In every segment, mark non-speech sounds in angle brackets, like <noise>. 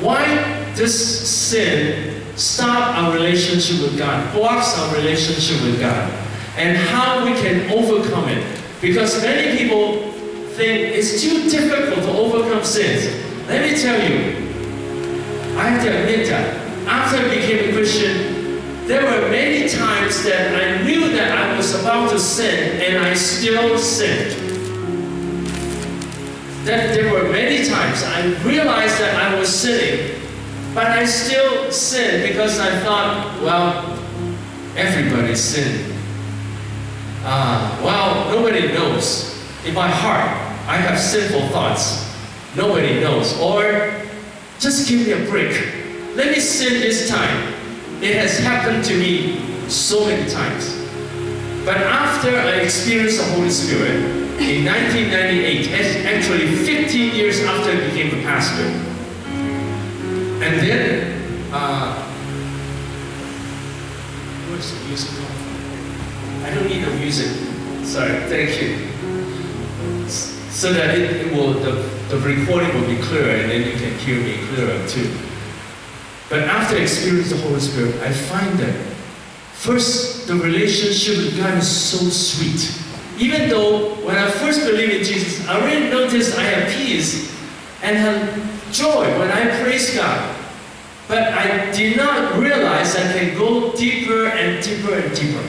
why does sin stop our relationship with God, blocks our relationship with God, and how we can overcome it. Because many people think it's too difficult to overcome sins. Let me tell you, I have to admit that after I became a Christian, there were many times that I knew that I was about to sin and I still sinned. That there were many times I realized that I was sinning, but I still sinned because I thought, well, everybody sinned. Ah, well, nobody knows. In my heart, I have sinful thoughts. Nobody knows. Or just give me a break. Let me sin this time. It has happened to me so many times. But after I experienced the Holy Spirit in 1998, actually 15 years after I became a pastor, and then, uh, where's the music? I don't need the music. Sorry, thank you. So that it, it will, the, the recording will be clearer and then you can hear me clearer too. But after experiencing the Holy Spirit, I find that first, the relationship with God is so sweet. Even though when I first believed in Jesus, I already noticed I have peace and have joy when I praise God. But I did not realize I can go deeper and deeper and deeper.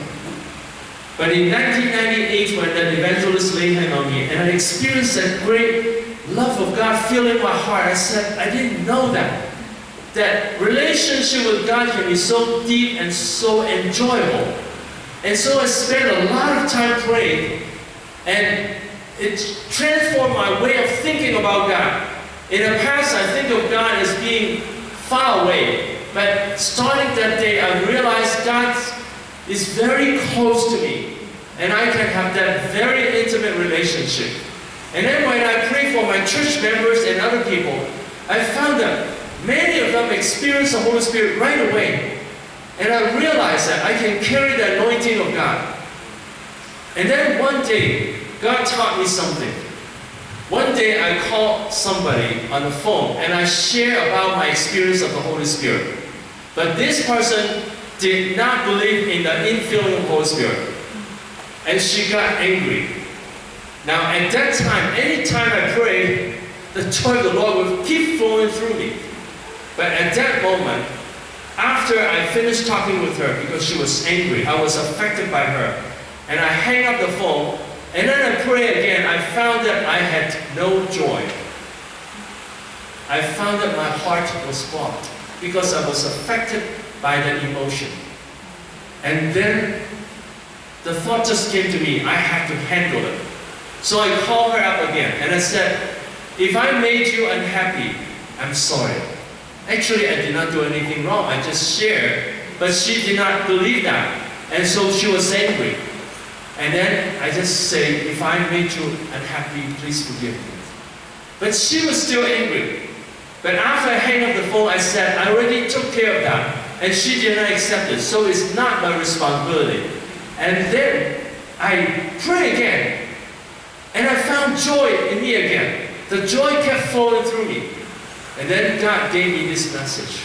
But in 1998, when that evangelist laid hand on me, and I experienced that great love of God filling my heart, I said, I didn't know that. That relationship with God can be so deep and so enjoyable. And so I spent a lot of time praying, and it transformed my way of thinking about God. In the past, I think of God as being far away. But starting that day, I realized God is very close to me. And I can have that very intimate relationship. And then when I pray for my church members and other people, I found that many of them experience the Holy Spirit right away. And I realized that I can carry the anointing of God. And then one day, God taught me something. One day I called somebody on the phone and I shared about my experience of the Holy Spirit. But this person did not believe in the infilling of the Holy Spirit. And she got angry. Now at that time, anytime I prayed, the joy of the Lord would keep flowing through me. But at that moment, after I finished talking with her because she was angry, I was affected by her, and I hang up the phone, and then I pray again, I found that I had no joy. I found that my heart was blocked because I was affected by the emotion. And then the thought just came to me, I have to handle it. So I called her up again and I said, if I made you unhappy, I'm sorry. Actually, I did not do anything wrong. I just shared. But she did not believe that. And so she was angry. And then I just say, if I made you unhappy, please forgive me. But she was still angry. But after I hang up the phone, I said, I already took care of that. And she did not accept it. So it's not my responsibility. And then I pray again. And I found joy in me again. The joy kept flowing through me. And then God gave me this message.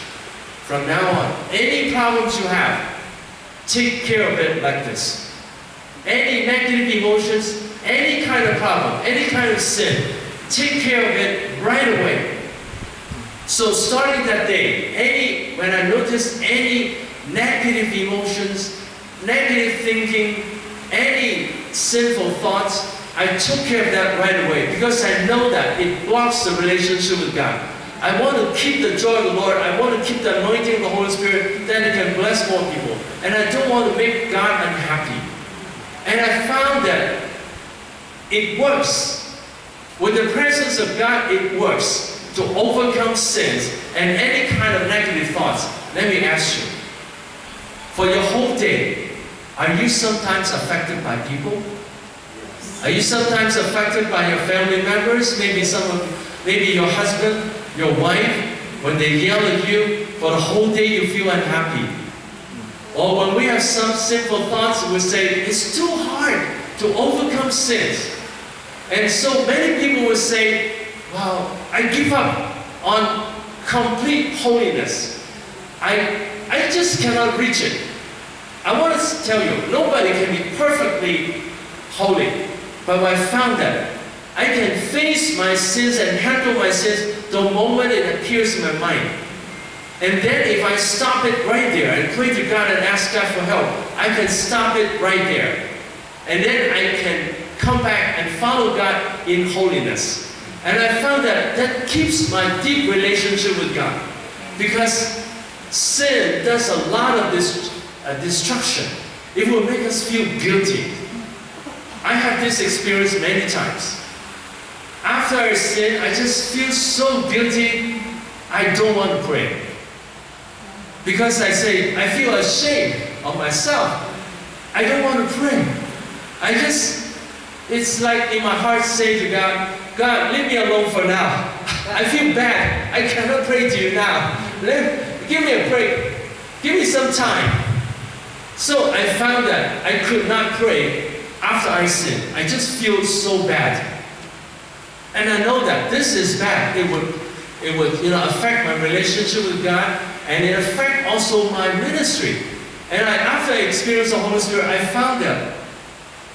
From now on, any problems you have, take care of it like this. Any negative emotions, any kind of problem, any kind of sin, take care of it right away. So starting that day, any when I notice any negative emotions, negative thinking, any sinful thoughts, I took care of that right away because I know that it blocks the relationship with God. I want to keep the joy of the Lord. I want to keep the anointing of the Holy Spirit Then I can bless more people. And I don't want to make God unhappy. And I found that it works. With the presence of God, it works to overcome sins and any kind of negative thoughts. Let me ask you, for your whole day, are you sometimes affected by people? Are you sometimes affected by your family members? Maybe someone, maybe your husband, your wife, when they yell at you, for the whole day you feel unhappy. Or when we have some sinful thoughts, we say, it's too hard to overcome sins. And so many people will say, well, I give up on complete holiness. I, I just cannot reach it. I want to tell you, nobody can be perfectly holy. But I found that I can face my sins and handle my sins the moment it appears in my mind. And then if I stop it right there and pray to God and ask God for help, I can stop it right there. And then I can come back and follow God in holiness. And I found that that keeps my deep relationship with God. Because sin does a lot of this uh, destruction. It will make us feel guilty. I have this experience many times. After I sin, I just feel so guilty, I don't want to pray. Because I say, I feel ashamed of myself. I don't want to pray. I just, it's like in my heart say to God, God, leave me alone for now. I feel bad. I cannot pray to you now. Let, give me a break. Give me some time. So I found that I could not pray after I sin. I just feel so bad. And I know that this is bad. It would, it would you know, affect my relationship with God and it affect also my ministry. And I, after I experienced the Holy Spirit, I found that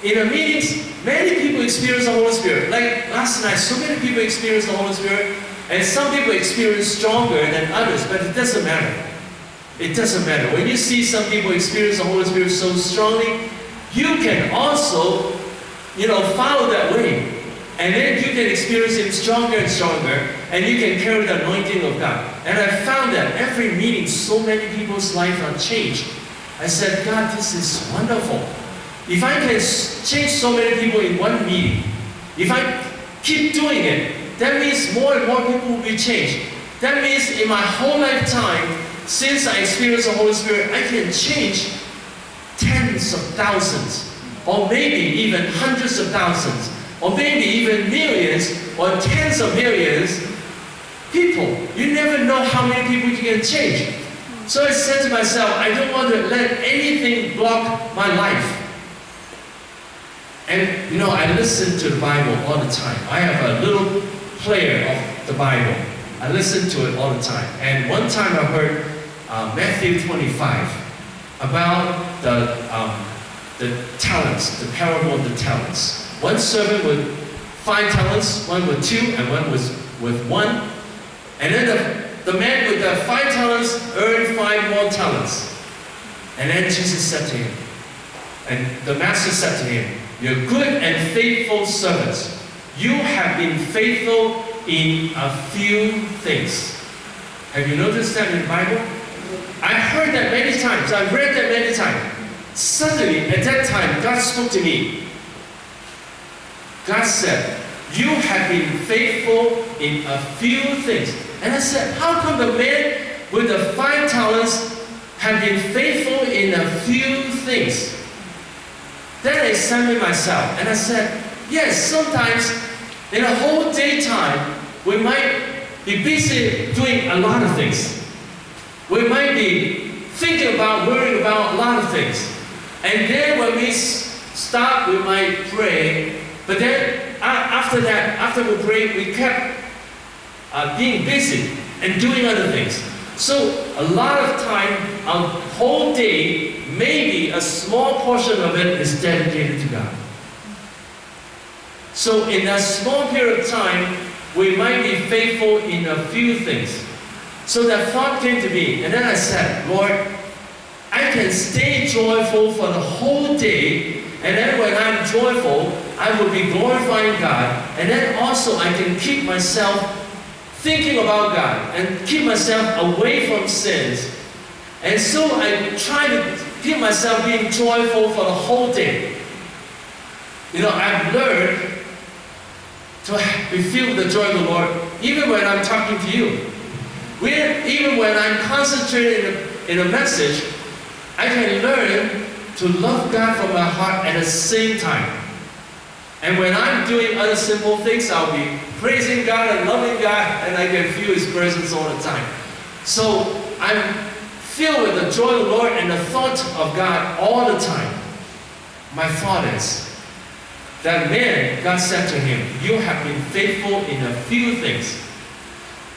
in the meetings, many people experience the Holy Spirit. Like last night, so many people experience the Holy Spirit, and some people experience stronger than others, but it doesn't matter. It doesn't matter. When you see some people experience the Holy Spirit so strongly, you can also, you know, follow that way. And then you can experience Him stronger and stronger, and you can carry the anointing of God. And I found that every meeting, so many people's lives are changed. I said, God, this is wonderful. If I can change so many people in one meeting, if I keep doing it, that means more and more people will be changed. That means in my whole lifetime, since I experienced the Holy Spirit, I can change tens of thousands, or maybe even hundreds of thousands or maybe even millions or tens of millions people. You never know how many people you can change. So I said to myself, I don't want to let anything block my life. And you know, I listen to the Bible all the time. I have a little player of the Bible. I listen to it all the time. And one time I heard uh, Matthew 25 about the, um, the talents, the parable of the talents. One servant with five talents, one with two, and one was with one. And then the, the man with the five talents earned five more talents. And then Jesus said to him, and the master said to him, You're good and faithful servants. You have been faithful in a few things. Have you noticed that in the Bible? I've heard that many times. I've read that many times. Suddenly, at that time, God spoke to me. God said, You have been faithful in a few things. And I said, How come the man with the five talents have been faithful in a few things? Then I examined myself and I said, Yes, sometimes in a whole daytime, we might be busy doing a lot of things. We might be thinking about, worrying about a lot of things. And then when we stop, we might pray but then after that, after we prayed, we kept uh, being busy and doing other things. So a lot of time, a whole day, maybe a small portion of it is dedicated to God. So in that small period of time, we might be faithful in a few things. So that thought came to me, and then I said, Lord, I can stay joyful for the whole day, and then when I'm joyful, I will be glorifying God, and then also I can keep myself thinking about God and keep myself away from sins. And so I try to keep myself being joyful for the whole day. You know, I've learned to with the joy of the Lord even when I'm talking to you. even when I'm concentrating in a message, I can learn to love God from my heart at the same time. And when I'm doing other simple things, I'll be praising God and loving God, and I can feel His presence all the time. So I'm filled with the joy of the Lord and the thought of God all the time. My thought is, that man, God said to him, You have been faithful in a few things.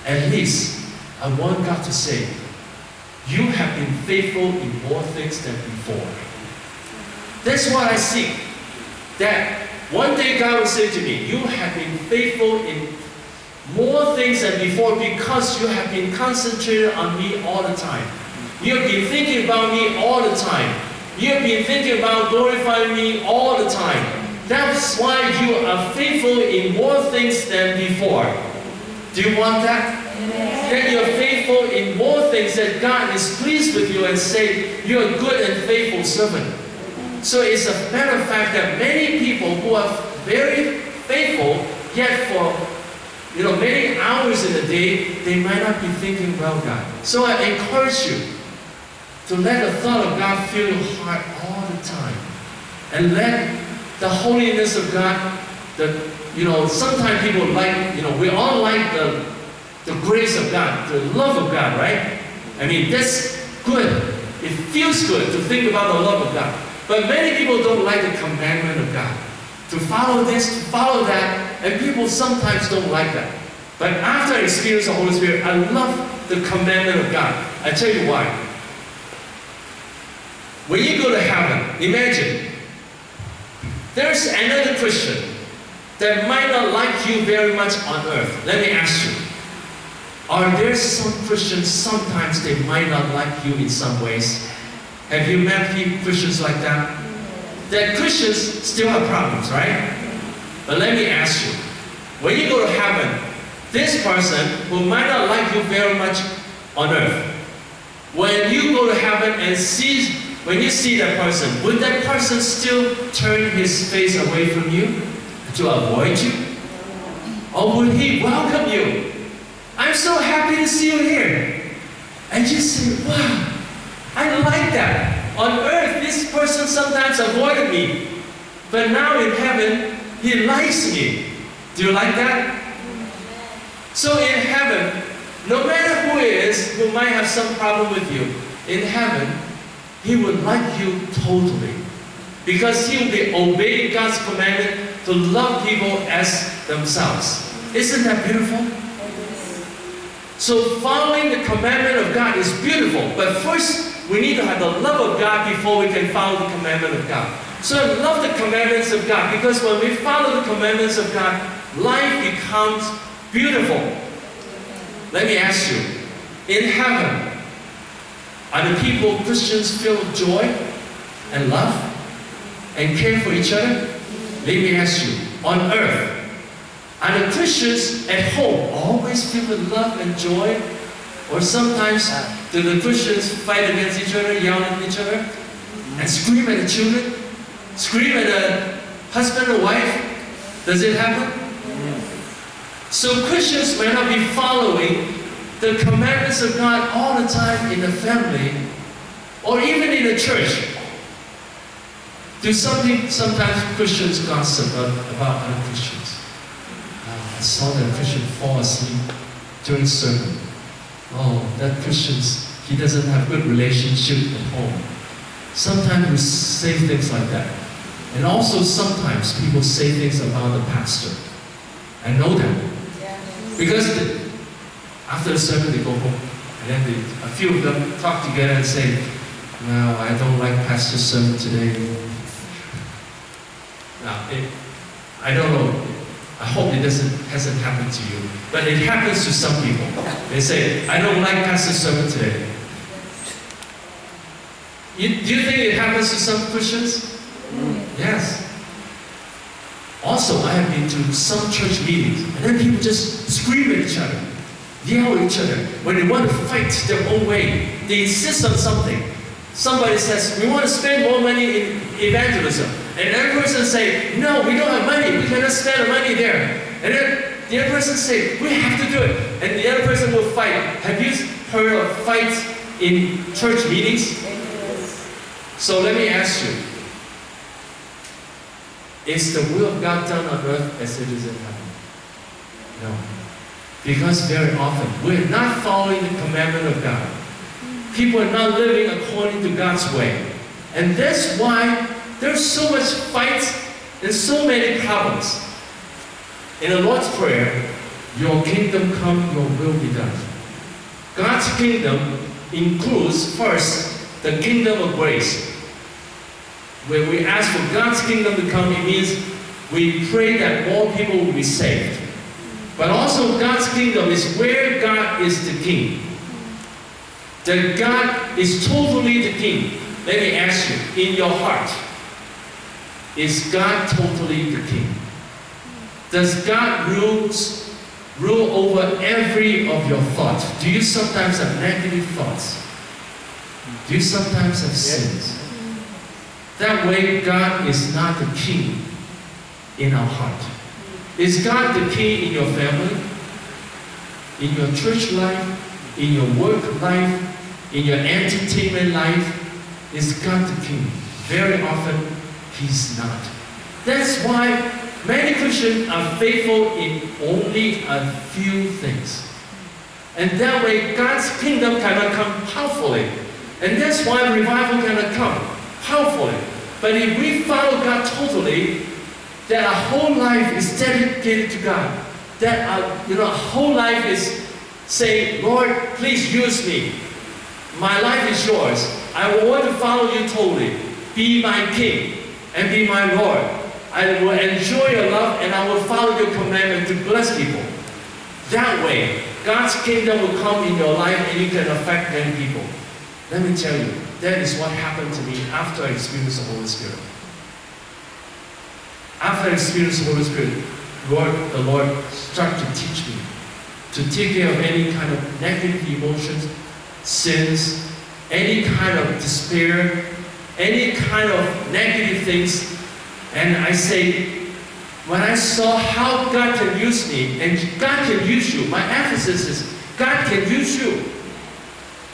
At least I want God to say, You have been faithful in more things than before. That's what I see. That one day God will say to me, You have been faithful in more things than before because you have been concentrated on me all the time. You have been thinking about me all the time. You have been thinking about glorifying me all the time. That's why you are faithful in more things than before. Do you want that? That you're faithful in more things, that God is pleased with you and say, you're a good and faithful servant. So it's a matter of fact that many people who are very faithful, yet for you know many hours in a day, they might not be thinking about God. So I encourage you to let the thought of God fill your heart all the time. And let the holiness of God, the you know, sometimes people like, you know, we all like the the grace of God, the love of God, right? I mean, that's good. It feels good to think about the love of God. But many people don't like the commandment of God. To follow this, to follow that, and people sometimes don't like that. But after I experience the Holy Spirit, I love the commandment of God. I tell you why. When you go to heaven, imagine there's another Christian that might not like you very much on earth. Let me ask you. Are there some Christians, sometimes they might not like you in some ways? Have you met Christians like that? That Christians still have problems, right? But let me ask you. When you go to heaven, this person who might not like you very much on earth, when you go to heaven and see, when you see that person, would that person still turn his face away from you to avoid you? Or would he welcome you? I'm so happy to see you here. And you say, wow, I like that. On earth, this person sometimes avoided me. But now in heaven, he likes me. Do you like that? So in heaven, no matter who is, who might have some problem with you, in heaven, he would like you totally. Because he will be obeying God's commandment to love people as themselves. Isn't that beautiful? So following the commandment of God is beautiful, but first we need to have the love of God before we can follow the commandment of God. So love the commandments of God because when we follow the commandments of God, life becomes beautiful. Let me ask you, in heaven, are the people, Christians, filled with joy and love and care for each other? Let me ask you, on earth, are the Christians at home always filled with love and joy? Or sometimes uh, do the Christians fight against each other, yell at each other, and scream at the children? Scream at the husband or wife? Does it happen? So Christians may not be following the commandments of God all the time in the family or even in the church. Do something sometimes Christians gossip about other Christians? I saw that Christian fall asleep during sermon. Oh, that Christian, he doesn't have good relationship at home. Sometimes we say things like that. And also sometimes people say things about the pastor. I know that. Because the, after the sermon they go home. And then they, a few of them talk together and say, no, I don't like pastor's sermon today. <laughs> Now, it, I don't know I hope it doesn't hasn't happened to you. But it happens to some people. They say, I don't like Pastor's sermon today. You, do you think it happens to some Christians? Yes. Also, I have been to some church meetings, and then people just scream at each other, yell at each other when they want to fight their own way. They insist on something. Somebody says, we want to spend more money in evangelism. And every person say, no, we don't have money. We cannot spend the money there. And then the other person say, we have to do it. And the other person will fight. Have you heard of fights in church meetings? So let me ask you. Is the will of God done on earth as it is in heaven? No. Because very often we're not following the commandment of God. People are not living according to God's way. And that's why there's so much fights and so many problems. In the Lord's Prayer, your kingdom come, your will be done. God's kingdom includes first the kingdom of grace. When we ask for God's kingdom to come, it means we pray that more people will be saved. But also God's kingdom is where God is the king. That God is totally the king. Let me ask you, in your heart, is God totally the king? Does God rules, rule over every of your thoughts? Do you sometimes have negative thoughts? Do you sometimes have sins? That way, God is not the king in our heart. Is God the king in your family? In your church life? In your work life? In your entertainment life? Is God the king? Very often, He's not. That's why many Christians are faithful in only a few things. And that way, God's kingdom cannot come powerfully. And that's why revival cannot come powerfully. But if we follow God totally, that our whole life is dedicated to God. That our, you know, our whole life is saying, Lord, please use me. My life is yours. I want to follow you totally. Be my king and be my Lord. I will enjoy your love and I will follow your commandment to bless people. That way, God's kingdom will come in your life and you can affect many people. Let me tell you, that is what happened to me after I experienced the Holy Spirit. After I experienced the Holy Spirit, Lord, the Lord started to teach me to take care of any kind of negative emotions, sins, any kind of despair, any kind of negative things. And I say, when I saw how God can use me, and God can use you, my emphasis is God can use you.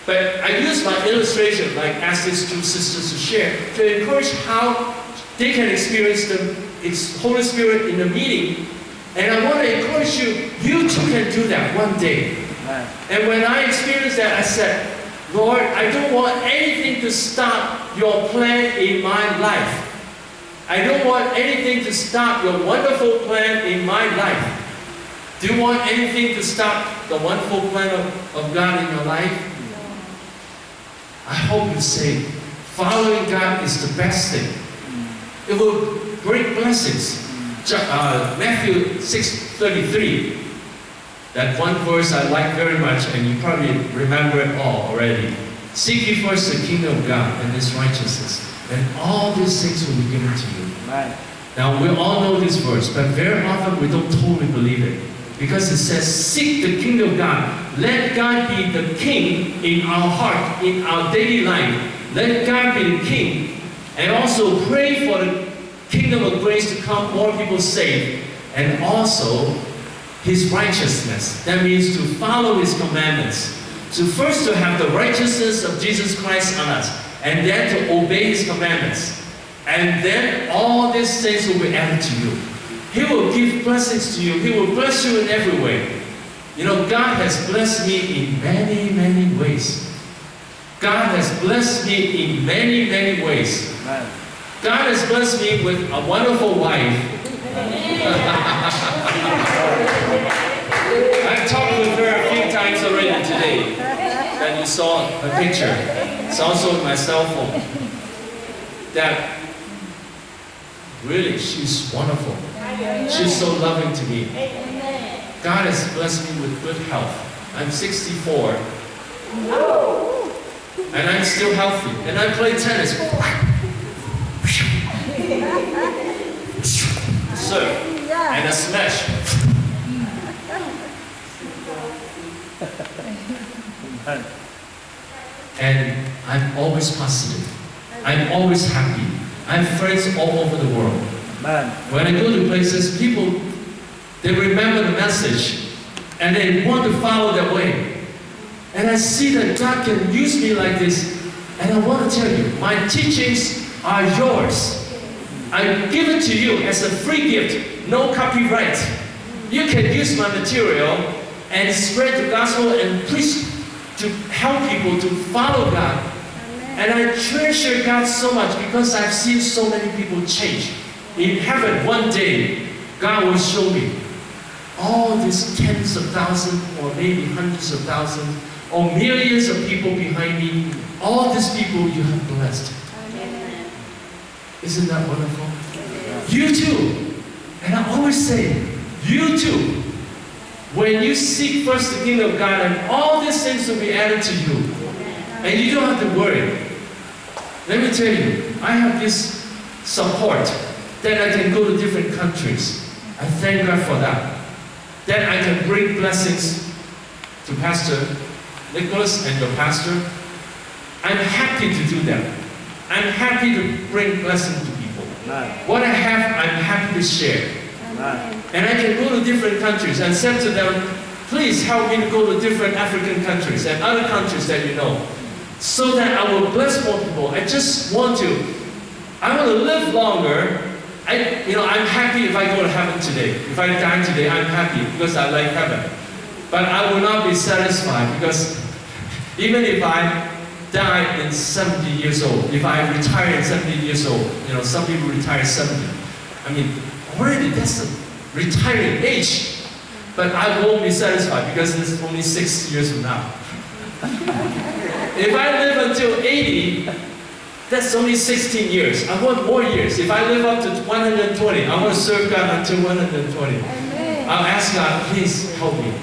But I use my illustration, like ask these two sisters to share, to encourage how they can experience the Holy Spirit in the meeting. And I want to encourage you, you too can do that one day. And when I experienced that, I said, Lord, I don't want anything to stop your plan in my life. I don't want anything to stop your wonderful plan in my life. Do you want anything to stop the wonderful plan of, of God in your life? I hope you say, following God is the best thing. It will bring blessings. Uh, Matthew 6 33. That one verse I like very much, and you probably remember it all already. Seek ye first the kingdom of God and His righteousness, and all these things will be given to you. Right. Now, we all know this verse, but very often we don't totally believe it. Because it says, seek the kingdom of God. Let God be the king in our heart, in our daily life. Let God be the king. And also pray for the kingdom of grace to come, more people saved. And also his righteousness. That means to follow his commandments. So first to have the righteousness of Jesus Christ on us, and then to obey his commandments. And then all these things will be added to you. He will give blessings to you. He will bless you in every way. You know, God has blessed me in many, many ways. God has blessed me in many, many ways. God has blessed me with a wonderful wife. <laughs> already today. that you saw a picture. It's also my cell phone. That really, she's wonderful. She's so loving to me. God has blessed me with good health. I'm 64. And I'm still healthy. And I play tennis. Surf. And a smash. And I'm always positive. I'm always happy. I have friends all over the world. Man. When I go to places, people, they remember the message and they want to follow that way. And I see that God can use me like this. And I want to tell you, my teachings are yours. I give it to you as a free gift, no copyright. You can use my material and spread the gospel and preach to help people to follow God. And I treasure God so much because I've seen so many people change. In heaven, one day, God will show me, all these tens of thousands or maybe hundreds of thousands or millions of people behind me, all these people you have blessed. Isn't that wonderful? You too. And I always say, you too. When you seek first the kingdom of God and all these things will be added to you. And you don't have to worry. Let me tell you, I have this support that I can go to different countries. I thank God for that. That I can bring blessings to Pastor Nicholas and your pastor. I'm happy to do that. I'm happy to bring blessing to people. Amen. What I have, I'm happy to share. Amen. And I can go to different countries and say to them, please help me go to different African countries and other countries that you know. So that I will bless more people. I just want to, I want to live longer. I, you know, I'm happy if I go to heaven today. If I die today, I'm happy because I like heaven. But I will not be satisfied because even if I die in 70 years old, if I retire at 70 years old, you know, some people retire at 70. I mean, already that's a retiring age. But I won't be satisfied because it's only six years from now. if I live until 80, that's only 16 years. I want more years. If I live up to 120, I want to serve God until 120. I'll ask God, please help me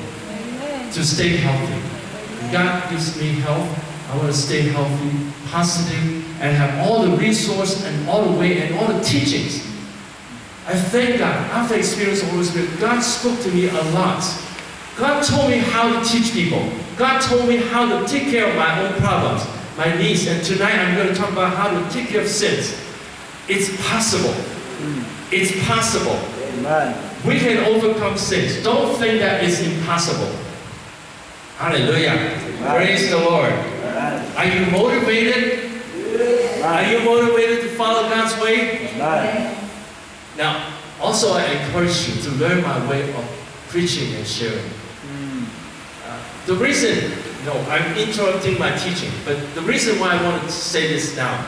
to stay healthy. God gives me health. I want to stay healthy, positive, and have all the resource and all the way and all the teachings. I thank God. After experience of the Holy Spirit, God spoke to me a lot. God told me how to teach people. God told me how to take care of my own problems, my needs. And tonight I'm going to talk about how to take care of sins. It's possible. Mm. It's possible. Amen. We can overcome sins. Don't think that it's impossible. Hallelujah. Praise the Lord. Amen. Are you motivated? Are you motivated to follow God's way? Now, also I encourage you to learn my way of preaching and sharing. Mm. Uh, the reason, no, I'm interrupting my teaching, but the reason why I want to say this now.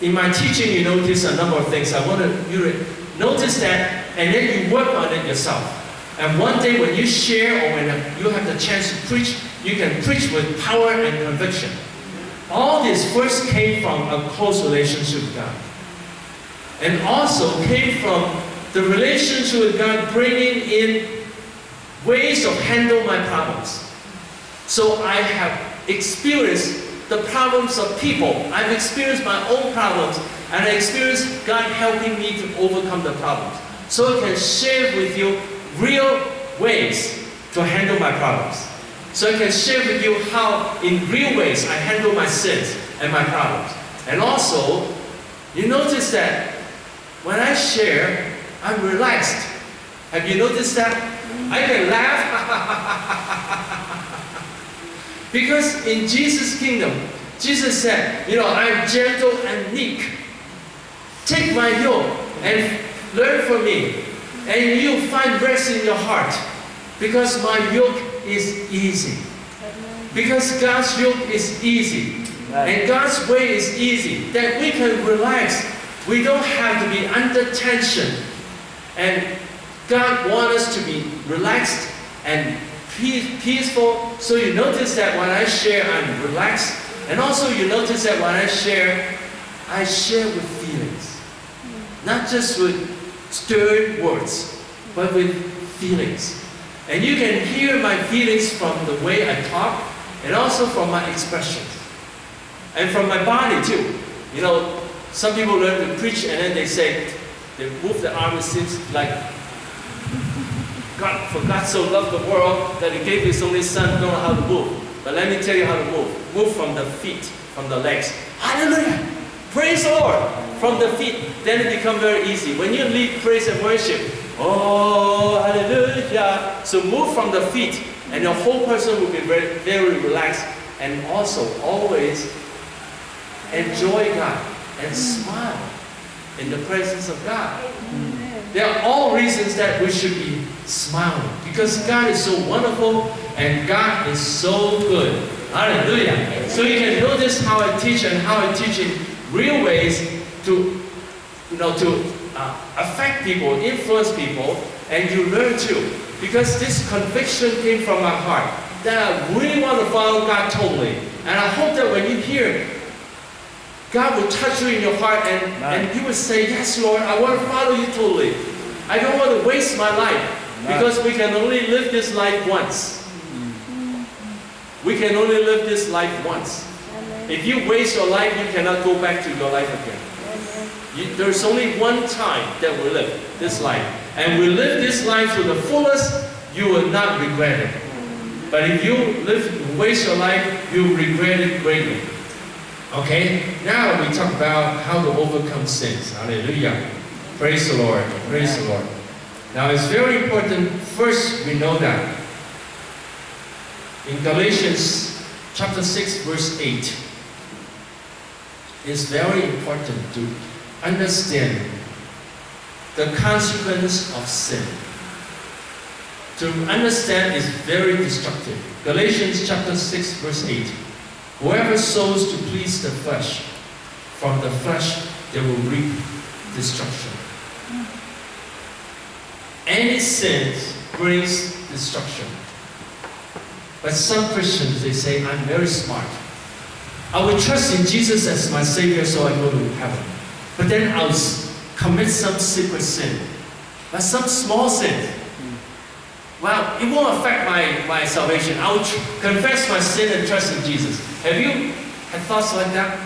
In my teaching, you notice a number of things. I want you to notice that, and then you work on it yourself. And one day when you share or when you have the chance to preach, you can preach with power and conviction. All this first came from a close relationship with God. And also came from the relationship with God bringing in ways of handle my problems. So I have experienced the problems of people. I've experienced my own problems and I experienced God helping me to overcome the problems. So I can share with you real ways to handle my problems. So I can share with you how in real ways I handle my sins and my problems. And also, you notice that when I share, I'm relaxed. Have you noticed that? I can laugh. <laughs> because in Jesus' kingdom, Jesus said, you know, I'm gentle and meek. Take my yoke and learn from me, and you'll find rest in your heart. Because my yoke is easy. Because God's yoke is easy. And God's way is easy. That we can relax. We don't have to be under tension. And God wants us to be relaxed and peaceful. So you notice that when I share, I'm relaxed. And also you notice that when I share, I share with feelings. Not just with stirred words, but with feelings. And you can hear my feelings from the way I talk and also from my expressions. And from my body too. You know, some people learn to preach and then they say, they move the arm, it seems like God, for God so loved the world that He gave His only Son, know how to move. But let me tell you how to move. Move from the feet, from the legs. Hallelujah! Praise the Lord! From the feet, then it becomes very easy. When you lead praise and worship, oh, hallelujah! So move from the feet, and your whole person will be very, very relaxed, and also always enjoy God and smile in the presence of God. There are all reasons that we should be smiling because God is so wonderful and God is so good. Hallelujah. So you can notice how I teach and how I teach in real ways to, you know, to uh, affect people, influence people, and you learn too. Because this conviction came from my heart that I really want to follow God totally. And I hope that when you hear, God will touch you in your heart and, Amen. and you will say, Yes, Lord, I want to follow you totally. I don't want to waste my life Amen. because we can only live this life once. We can only live this life once. Amen. If you waste your life, you cannot go back to your life again. You, there's only one time that we live this life. And we live this life to the fullest, you will not regret it. But if you live, waste your life, you regret it greatly. Okay, now we talk about how to overcome sins. Hallelujah. Praise the Lord. Praise the Lord. Now it's very important, first we know that in Galatians chapter 6, verse 8, it's very important to understand the consequence of sin. To understand is very destructive. Galatians chapter 6, verse 8. Whoever sows to please the flesh, from the flesh they will reap destruction. Any sin brings destruction. But some Christians, they say, I'm very smart. I will trust in Jesus as my Savior so I go to heaven. But then I'll commit some secret sin. But some small sin. Well, it won't affect my, my salvation. I'll tr- confess my sin and trust in Jesus. Have you had thoughts like that?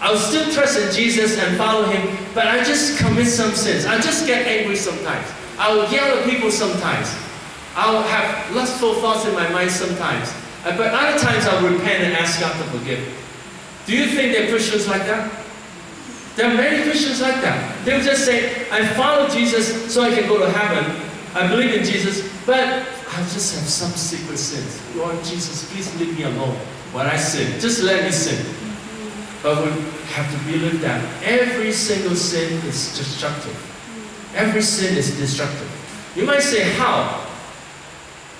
I'll still trust in Jesus and follow Him, but I just commit some sins. I just get angry sometimes. I'll yell at people sometimes. I'll have lustful thoughts in my mind sometimes. Uh, But other times I'll repent and ask God to forgive. Do you think there are Christians like that? There are many Christians like that. They will just say, I follow Jesus so I can go to heaven. I believe in Jesus, but I just have some secret sins. Lord Jesus, please leave me alone when I sin. Just let me sin. But we have to believe that every single sin is destructive. Every sin is destructive. You might say, how?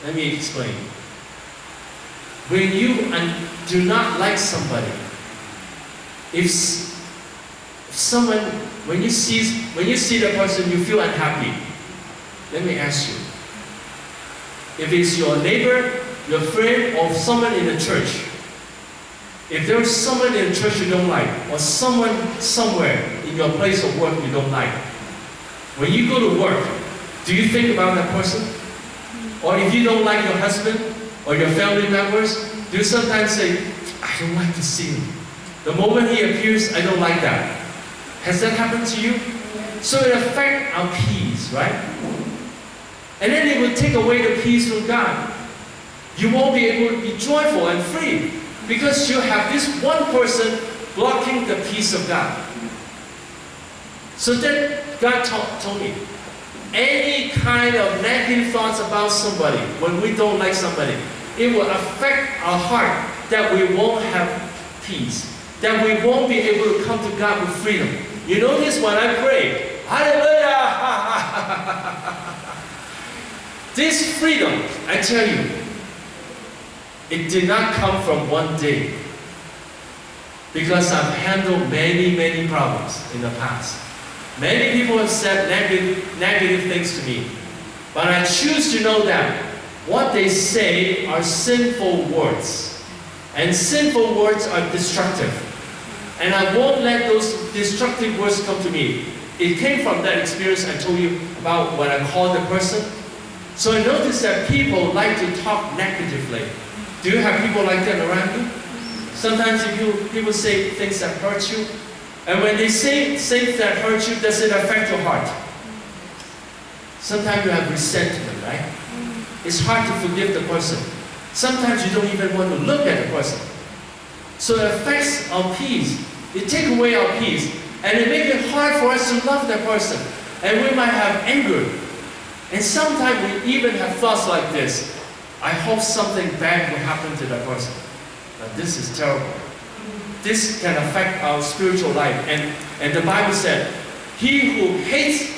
Let me explain. When you do not like somebody, if someone, when you see when you see the person, you feel unhappy. Let me ask you. If it's your neighbor, your friend, or someone in the church, if there's someone in the church you don't like, or someone somewhere in your place of work you don't like, when you go to work, do you think about that person? Or if you don't like your husband or your family members, do you sometimes say, I don't like to see him. The moment he appears, I don't like that. Has that happened to you? So it affects our peace, right? And then it will take away the peace from God. You won't be able to be joyful and free because you have this one person blocking the peace of God. So then God told, me, any kind of negative thoughts about somebody, when we don't like somebody, it will affect our heart that we won't have peace, that we won't be able to come to God with freedom. You notice when I pray, Hallelujah! <laughs> this freedom, I tell you, it did not come from one day. Because I've handled many, many problems in the past. Many people have said negative, negative things to me. But I choose to know that what they say are sinful words. And sinful words are destructive. And I won't let those destructive words come to me. It came from that experience I told you about when I called the person. So I noticed that people like to talk negatively. Do you have people like that around you? Sometimes if you, people say things that hurt you, and when they say things that hurt you, does it affect your heart? Sometimes you have resentment, right? It's hard to forgive the person. Sometimes you don't even want to look at the person. So it affects our peace. It takes away our peace. And it makes it hard for us to love that person. And we might have anger. And sometimes we even have thoughts like this. I hope something bad will happen to that person. But this is terrible. This can affect our spiritual life. And, and the Bible said, he who hates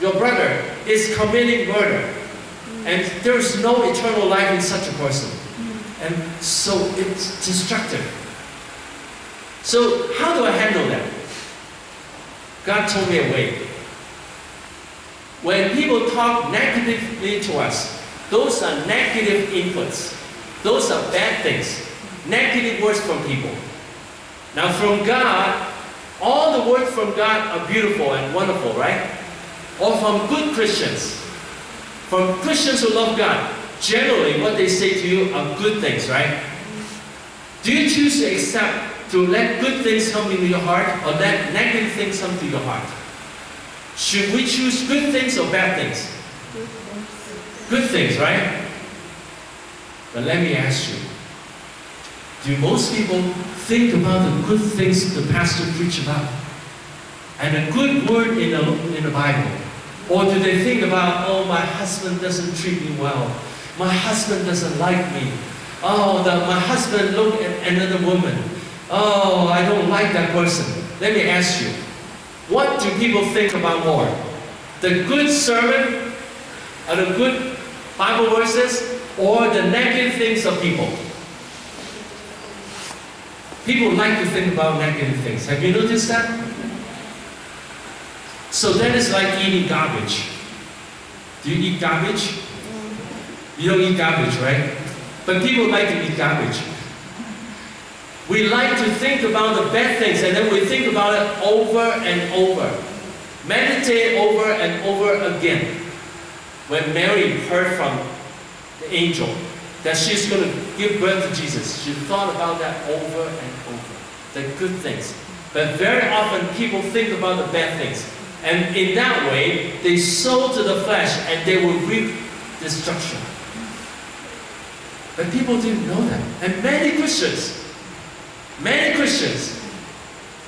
your brother is committing murder. And there is no eternal life in such a person. And so it's destructive. So how do I handle that? God told me a way. When people talk negatively to us, those are negative inputs. Those are bad things. Negative words from people. Now, from God, all the words from God are beautiful and wonderful, right? Or from good Christians, from Christians who love God. Generally, what they say to you are good things, right? Do you choose to accept to let good things come into your heart or let negative things come to your heart? Should we choose good things or bad things? Good things, right? But let me ask you do most people think about the good things the pastor preach about? And a good word in the, in the Bible? Or do they think about, oh, my husband doesn't treat me well. My husband doesn't like me. Oh, the, my husband looked at another woman. Oh, I don't like that person. Let me ask you, what do people think about more? The good sermon, or the good Bible verses, or the negative things of people? People like to think about negative things. Have you noticed that? So that is like eating garbage. Do you eat garbage? You don't eat garbage, right? But people like to eat garbage. We like to think about the bad things and then we think about it over and over. Meditate over and over again. When Mary heard from the angel that she's going to give birth to Jesus. She thought about that over and over. The good things. But very often people think about the bad things. And in that way, they sow to the flesh and they will reap destruction. But people didn't know that. And many Christians, many Christians,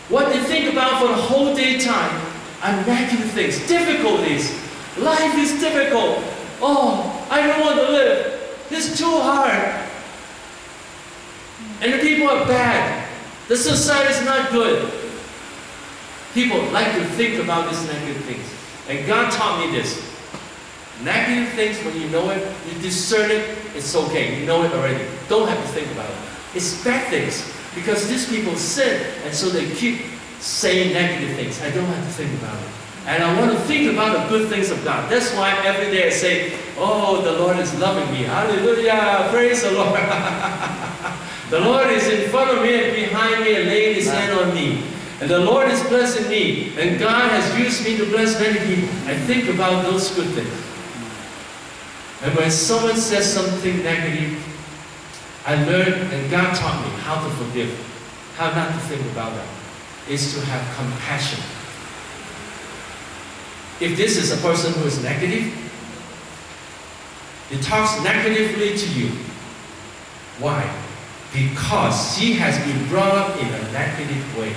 what they think about for the whole day time are negative things, difficulties. Life is difficult. Oh, I don't want to live. It's too hard. And the people are bad. The society is not good. People like to think about these negative things. And God taught me this. Negative things, when you know it, you discern it, it's okay. You know it already. Don't have to think about it. It's bad things. Because these people sin, and so they keep saying negative things. I don't have to think about it. And I want to think about the good things of God. That's why every day I say, Oh, the Lord is loving me. Hallelujah. Praise the Lord. <laughs> the Lord is in front of me and behind me and laying his hand on me. And the Lord is blessing me. And God has used me to bless many people. I think about those good things. And when someone says something negative, I learned and God taught me how to forgive, how not to think about that, is to have compassion if this is a person who is negative, he talks negatively to you. Why? Because he has been brought up in a negative way.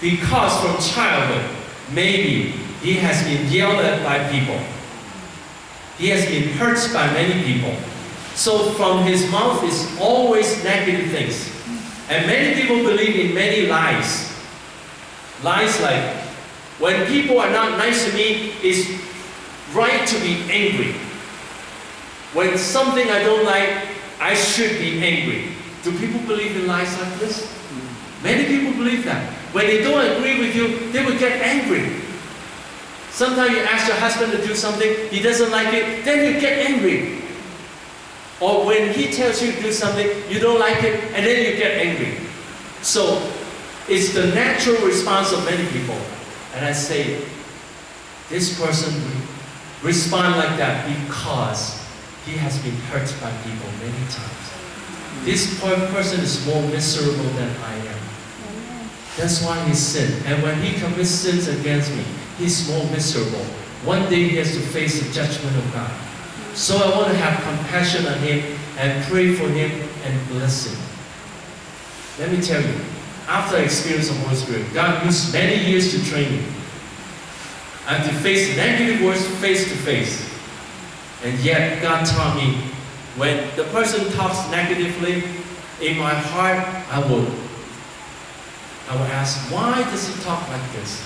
Because from childhood, maybe he has been yelled at by people. He has been hurt by many people. So from his mouth is always negative things. And many people believe in many lies. Lies like when people are not nice to me, it's right to be angry. When something I don't like, I should be angry. Do people believe in lies like this? Many people believe that. When they don't agree with you, they will get angry. Sometimes you ask your husband to do something, he doesn't like it, then you get angry. Or when he tells you to do something, you don't like it, and then you get angry. So, it's the natural response of many people. And I say, this person respond like that because he has been hurt by people many times. This poor person is more miserable than I am. That's why he sinned. And when he commits sins against me, he's more miserable. One day he has to face the judgment of God. So I want to have compassion on him and pray for him and bless him. Let me tell you, after I experienced the Holy Spirit, God used many years to train me. I have to face negative words face to face. And yet, God taught me when the person talks negatively, in my heart, I will, I will ask, why does he talk like this?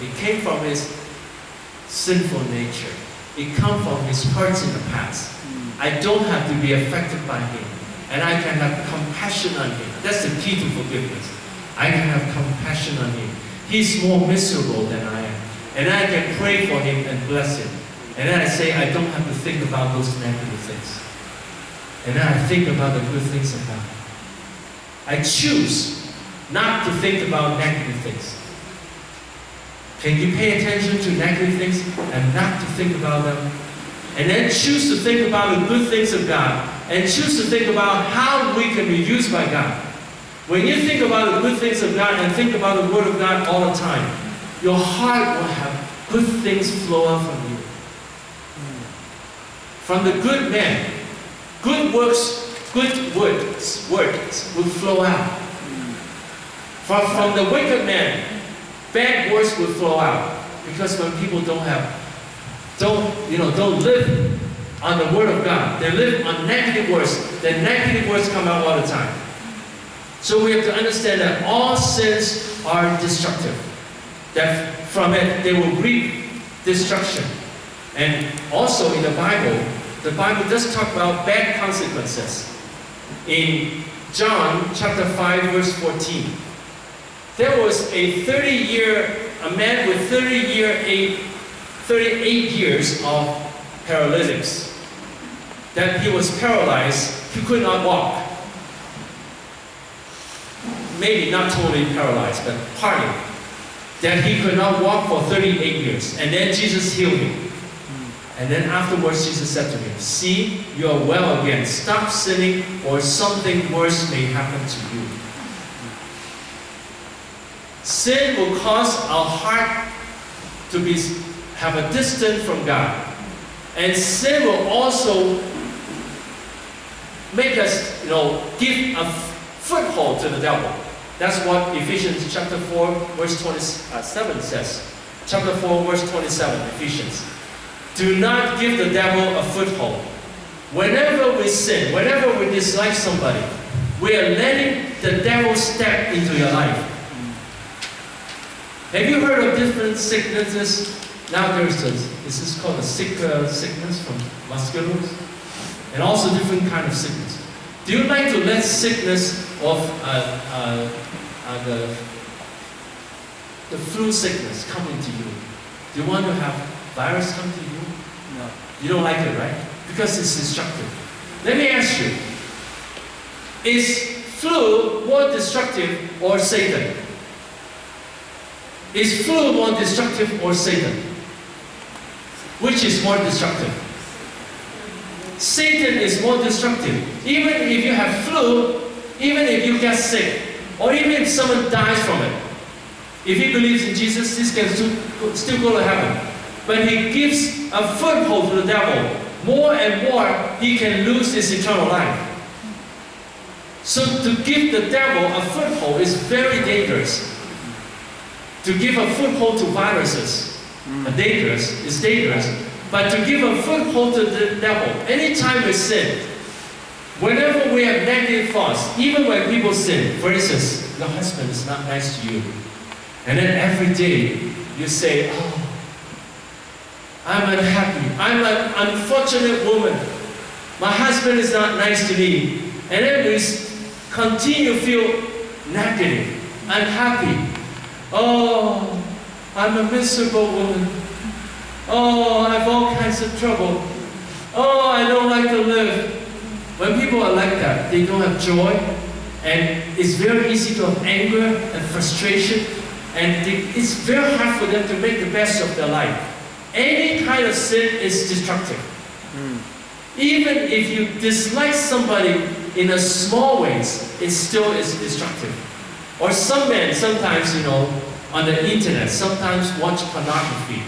It came from his sinful nature. It comes from his hurts in the past. I don't have to be affected by him. And I can have compassion on him. That's the key to forgiveness. I can have compassion on him. He's more miserable than I am. And I can pray for him and bless him. And then I say, I don't have to think about those negative things. And then I think about the good things of God. I choose not to think about negative things. Can you pay attention to negative things and not to think about them? And then choose to think about the good things of God and choose to think about how we can be used by God. When you think about the good things of God and think about the Word of God all the time, your heart will have good things flow out from you. From the good man, good works, good words, words will flow out. From, from the wicked man, bad words will flow out. Because when people don't have, don't, you know, don't live on the word of God, they live on negative words, then negative words come out all the time. So we have to understand that all sins are destructive. That from it they will reap destruction. And also in the Bible, the Bible does talk about bad consequences. In John chapter 5, verse 14, there was a 30 year, a man with 30 year, eight, 38 years of paralytics. That he was paralyzed, he could not walk. Maybe not totally paralyzed, but partly. That he could not walk for 38 years. And then Jesus healed him. And then afterwards, Jesus said to him, See, you are well again. Stop sinning, or something worse may happen to you. Sin will cause our heart to be, have a distance from God. And sin will also make us, you know, give a foothold to the devil. That's what Ephesians chapter 4, verse 27 says. Chapter 4, verse 27, Ephesians. Do not give the devil a foothold. Whenever we sin, whenever we dislike somebody, we are letting the devil step into your life. Have you heard of different sicknesses? Now there's a, this is called a sick uh, sickness from musculos, and also different kind of sickness. Do you like to let sickness of uh, uh, uh, the, the flu sickness come into you? Do you want to have virus come to you? No. You don't like it, right? Because it's destructive. Let me ask you, is flu more destructive or Satan? Is flu more destructive or Satan? Which is more destructive? Satan is more destructive. Even if you have flu, even if you get sick, or even if someone dies from it, if he believes in Jesus, this can still, still go to heaven. But he gives a foothold to the devil. More and more, he can lose his eternal life. So to give the devil a foothold is very dangerous. To give a foothold to viruses, mm. dangerous, is dangerous. But to give a foothold to the devil, anytime we sin, whenever we have negative thoughts, even when people sin, for instance, your husband is not nice to you, and then every day you say, oh, I'm unhappy. I'm an unfortunate woman. My husband is not nice to me. And then we continue to feel negative, unhappy. Oh, I'm a miserable woman. Oh, I have all kinds of trouble. Oh, I don't like to live. When people are like that, they don't have joy, and it's very easy to have anger and frustration, and they, it's very hard for them to make the best of their life. Any kind of sin is destructive. Mm. Even if you dislike somebody in a small ways, it still is destructive. Or some men sometimes, you know, on the internet, sometimes watch pornography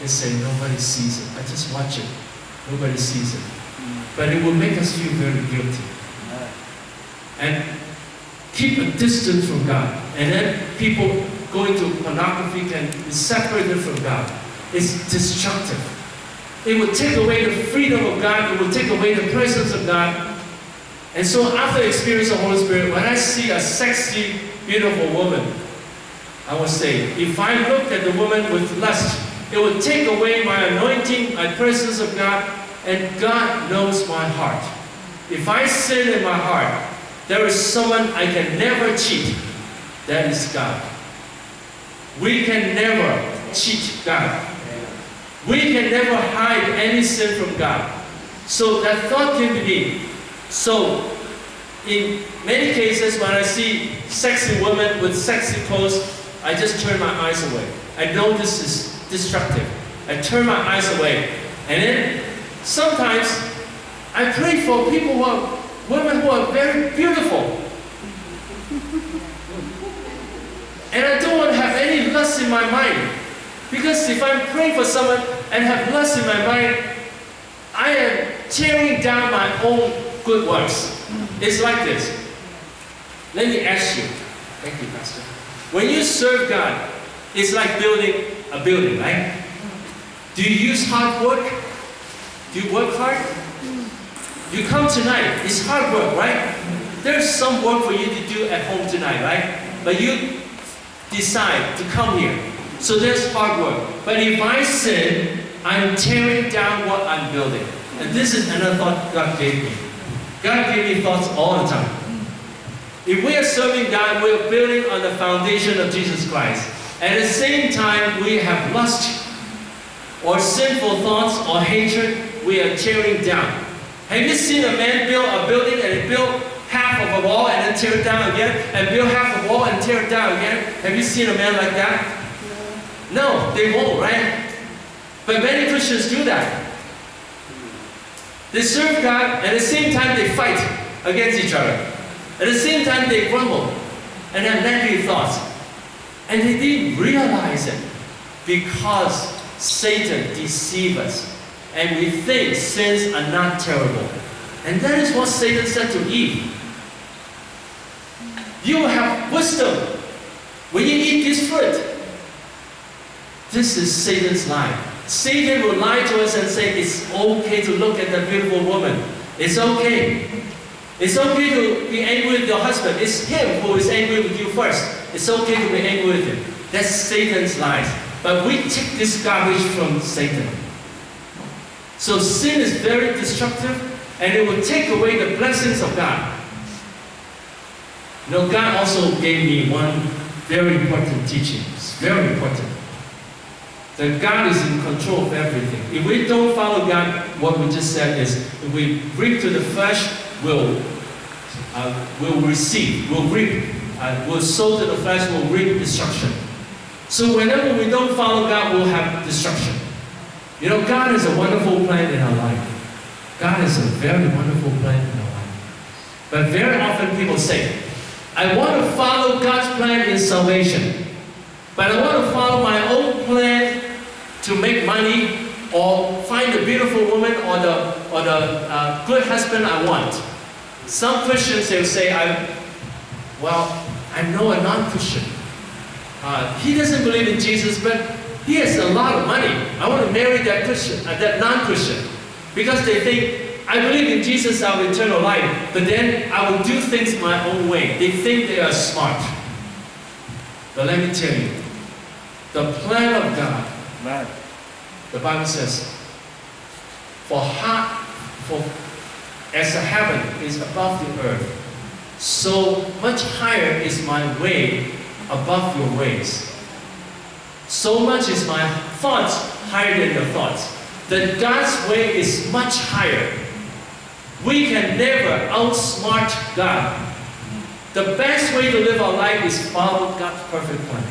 and say, nobody sees it. I just watch it. Nobody sees it. But it will make us feel very guilty. And keep a distance from God. And then people going to pornography can be separated from God It's destructive. It will take away the freedom of God. It will take away the presence of God. And so after experience of Holy Spirit, when I see a sexy, beautiful woman, I will say, if I look at the woman with lust, it will take away my anointing, my presence of God, and God knows my heart. If I sin in my heart, there is someone I can never cheat. That is God. We can never cheat God. We can never hide any sin from God. So that thought came to me. So, in many cases, when I see sexy women with sexy clothes, I just turn my eyes away. I know this is destructive. I turn my eyes away. And then sometimes I pray for people who are women who are very beautiful. And I don't want to have any lust in my mind. Because if I'm praying for someone and have lust in my mind, I am tearing down my own good works. It's like this. Let me ask you. Thank you, Pastor. When you serve God, it's like building a building, right? Do you use hard work? Do you work hard? You come tonight, it's hard work, right? There's some work for you to do at home tonight, right? But you decide to come here. So there's hard work. But if I sin, I'm tearing down what I'm building. And this is another thought God gave me. God gave me thoughts all the time. If we are serving God, we're building on the foundation of Jesus Christ. At the same time, we have lust or sinful thoughts or hatred, we are tearing down. Have you seen a man build a building and he built half of a wall and then tear it down again, and build half a wall and tear it down again? Have you seen a man like that? No, they won't, right? But many Christians do that. They serve God, at the same time they fight against each other. At the same time they grumble and have negative thoughts. And they didn't realize it because Satan deceives us. And we think sins are not terrible. And that is what Satan said to Eve. You will have wisdom when you eat this fruit. This is Satan's lie. Satan will lie to us and say it's okay to look at that beautiful woman. It's okay. It's okay to be angry with your husband. It's him who is angry with you first. It's okay to be angry with him. That's Satan's lies. But we take this garbage from Satan. So sin is very destructive and it will take away the blessings of God. You know, God also gave me one very important teaching. It's very important. That God is in control of everything. If we don't follow God, what we just said is, if we reap to the flesh, we'll, uh, we'll receive, we'll reap, uh, we'll sow to the flesh, we'll reap destruction. So whenever we don't follow God, we'll have destruction. You know, God has a wonderful plan in our life. God has a very wonderful plan in our life. But very often people say, I want to follow God's plan in salvation, but I want to follow my own plan to make money or find a beautiful woman or the, or the uh, good husband I want. Some Christians, they'll say, I, well, I know a non-Christian. Uh, he doesn't believe in Jesus, but he has a lot of money. I want to marry that Christian, uh, that non-Christian, because they think I believe in Jesus, I have eternal life, but then I will do things my own way. They think they are smart. But let me tell you, the plan of God, The Bible says, for, ha- for as the heaven is above the earth, so much higher is my way above your ways. So much is my thoughts higher than your thoughts. That God's way is much higher. We can never outsmart God. The best way to live our life is follow God's perfect plan.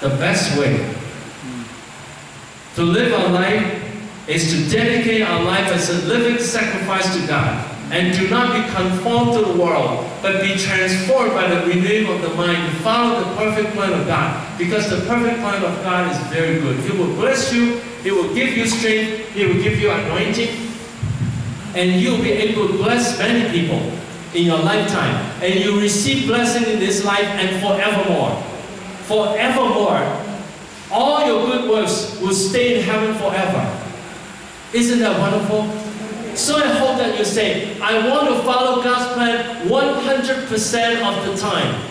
The best way to live our life is to dedicate our life as a living sacrifice to God and do not be conformed to the world, but be transformed by the renewing of the mind to follow the perfect plan of God. Because the perfect plan of God is very good. He will bless you, He will give you strength, He will give you anointing, and you'll be able to bless many people in your lifetime. And you receive blessing in this life and forevermore. Forevermore. All your good works will stay in heaven forever. Isn't that wonderful? So I hope that you say, I want to follow God's plan 100% of the time.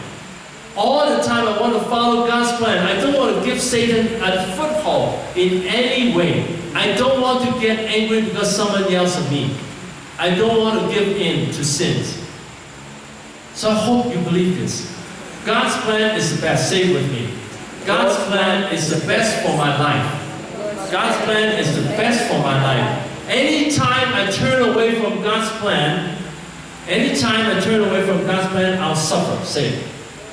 All the time I want to follow God's plan. I don't want to give Satan a foothold in any way. I don't want to get angry because someone yells at me. I don't want to give in to sins. So I hope you believe this. God's plan is the best. Say it with me. God's plan is the best for my life. God's plan is the best for my life. Anytime I turn away from God's plan, anytime I turn away from God's plan, I'll suffer. Say.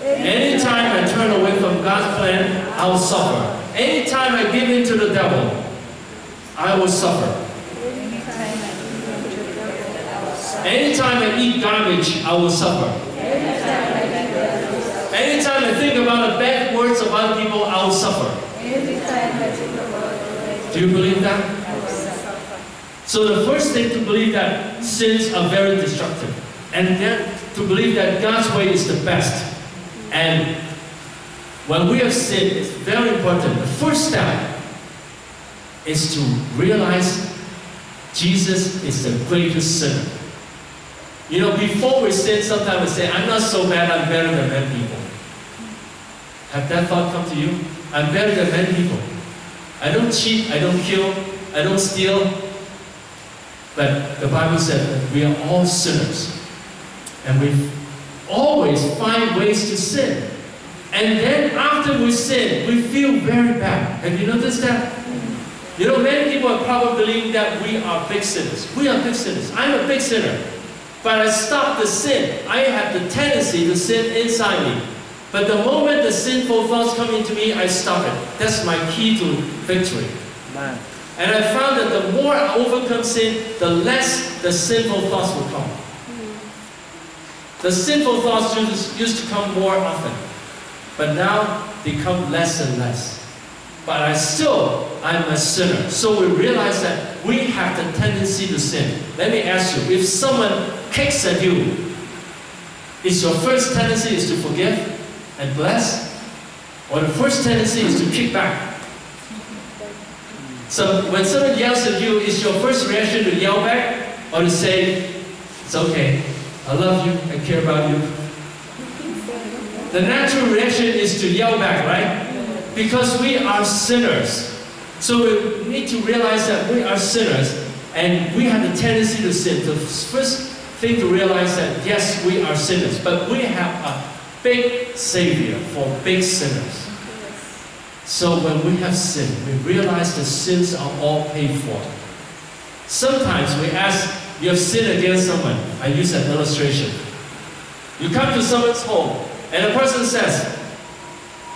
Anytime I turn away from God's plan, I'll suffer. Anytime I give in to the devil, I will suffer. Anytime I eat garbage, I will suffer. Anytime I think about the bad words of other people, I will suffer. Do you believe that? So the first thing to believe that sins are very destructive. And then to believe that God's way is the best. And when we have sinned, it's very important. The first step is to realize Jesus is the greatest sinner. You know, before we sin, sometimes we say, I'm not so bad, I'm better than many people. Have that thought come to you? I'm better than many people. I don't cheat, I don't kill, I don't steal. But the Bible said that we are all sinners. And we always find ways to sin. And then after we sin, we feel very bad. Have you noticed that? You know, many people are probably believing that we are big sinners. We are big sinners. I'm a big sinner. But I stop the sin. I have the tendency to sin inside me. But the moment the sinful thoughts come into me, I stop it. That's my key to victory. Amen. And I found that the more I overcome sin, the less the sinful thoughts will come. Mm-hmm. The sinful thoughts used, used to come more often, but now they come less and less. But I still, I'm a sinner. So we realize that we have the tendency to sin. Let me ask you, if someone kicks at you, is your first tendency is to forgive and bless? Or the first tendency is to kick back? So when someone yells at you, is your first reaction to yell back or to say, it's okay, I love you, I care about you? The natural reaction is to yell back, right? Because we are sinners. So we need to realize that we are sinners and we have the tendency to sin. The first thing to realize that yes, we are sinners, but we have a big Savior for big sinners. So when we have sinned, we realize the sins are all paid for. Sometimes we ask, you have sinned against someone. I use an illustration. You come to someone's home, and a person says,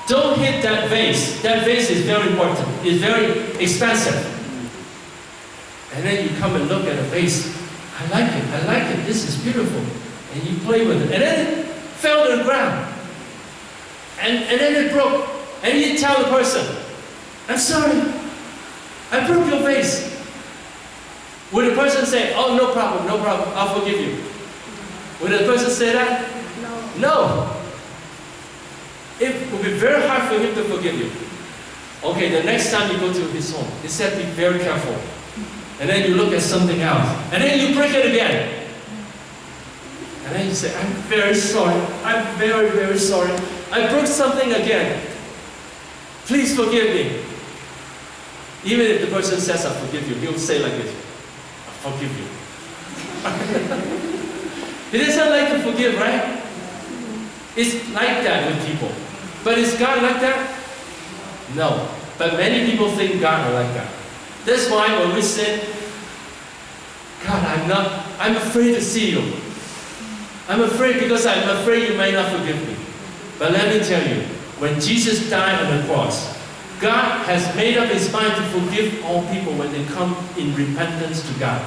don't hit that vase. That vase is very important. It's very expensive. And then you come and look at the vase. I like it. I like it. This is beautiful. And you play with it. And then fell to the ground. And, and then it broke. And you tell the person, I'm sorry. I broke your vase. Would the person say, oh, no problem, no problem, I'll forgive you? Would the person say that? No. No. It would be very hard for him to forgive you. Okay, the next time you go to his home, he said, be very careful. And then you look at something else. And then you break it again. And then you say, I'm very sorry. I'm very, very sorry. I broke something again. Please forgive me. Even if the person says, I forgive you, he'll say like this, I forgive you. <laughs> he doesn't like to forgive, right? It's like that with people. But is God like that? No. But many people think God are like that. That's why when we say, God, I'm not, I'm afraid to see you. I'm afraid because I'm afraid you may not forgive me. But let me tell you, when Jesus died on the cross, God has made up his mind to forgive all people when they come in repentance to God.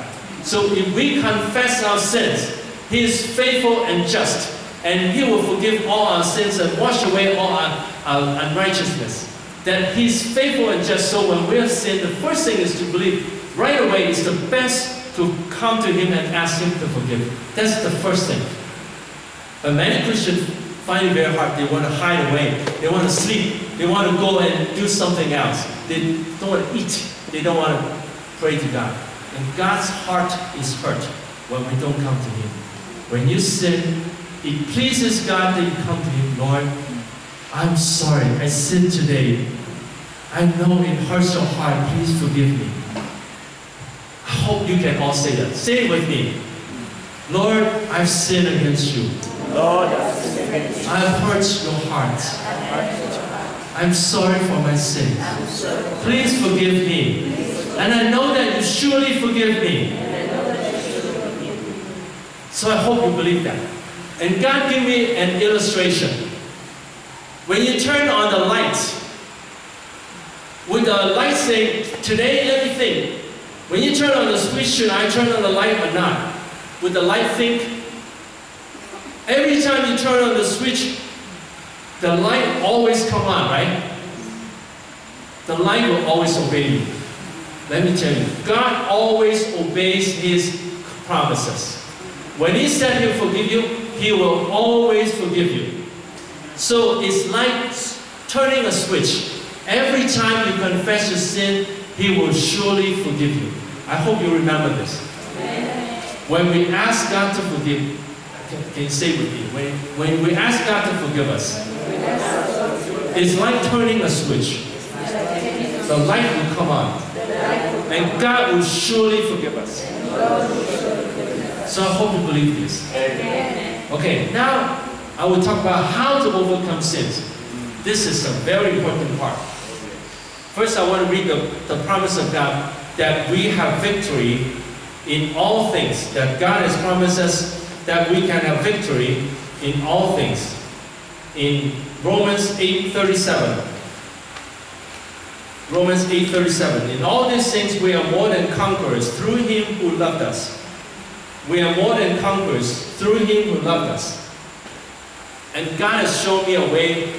So if we confess our sins, he is faithful and just, and he will forgive all our sins and wash away all our, our unrighteousness. That he's faithful and just, so when we have sinned, the first thing is to believe right away is the best to come to him and ask him to forgive. That's the first thing. But many Christians find it very hard. They want to hide away. They want to sleep. They want to go and do something else. They don't want to eat. They don't want to pray to God. And God's heart is hurt when we don't come to Him. When you sin, it pleases God that you come to Him, Lord. I'm sorry, I sinned today. I know it hurts your heart. Please forgive me. I hope you can all say that. Say it with me. Lord, I've sinned against you. Lord, I. I've hurt your heart. I'm sorry for my sins. Please forgive me. And I know that you surely forgive me. So I hope you believe that. And God gave me an illustration. When you turn on the light, with the light saying, today let me think. When you turn on the switch, should I turn on the light or not? Would the light think? Every time you turn on the switch, the light always come on, right? The light will always obey you. Let me tell you, God always obeys His promises. When He said He'll forgive you, He will always forgive you. So it's like turning a switch. Every time you confess your sin, He will surely forgive you. I hope you remember this. When we ask God to forgive, can say with me? When, when we ask God to forgive us, it's like turning a switch. The light will come on. And God will surely forgive us. So I hope you believe this. Okay, now I will talk about how to overcome sins. This is a very important part. First, I want to read the, the promise of God that we have victory in all things, that God has promised us that we can have victory in all things. In Romans 8:37. Romans 8:37. In all these things we are more than conquerors through him who loved us. We are more than conquerors through him who loved us. And God has shown me a way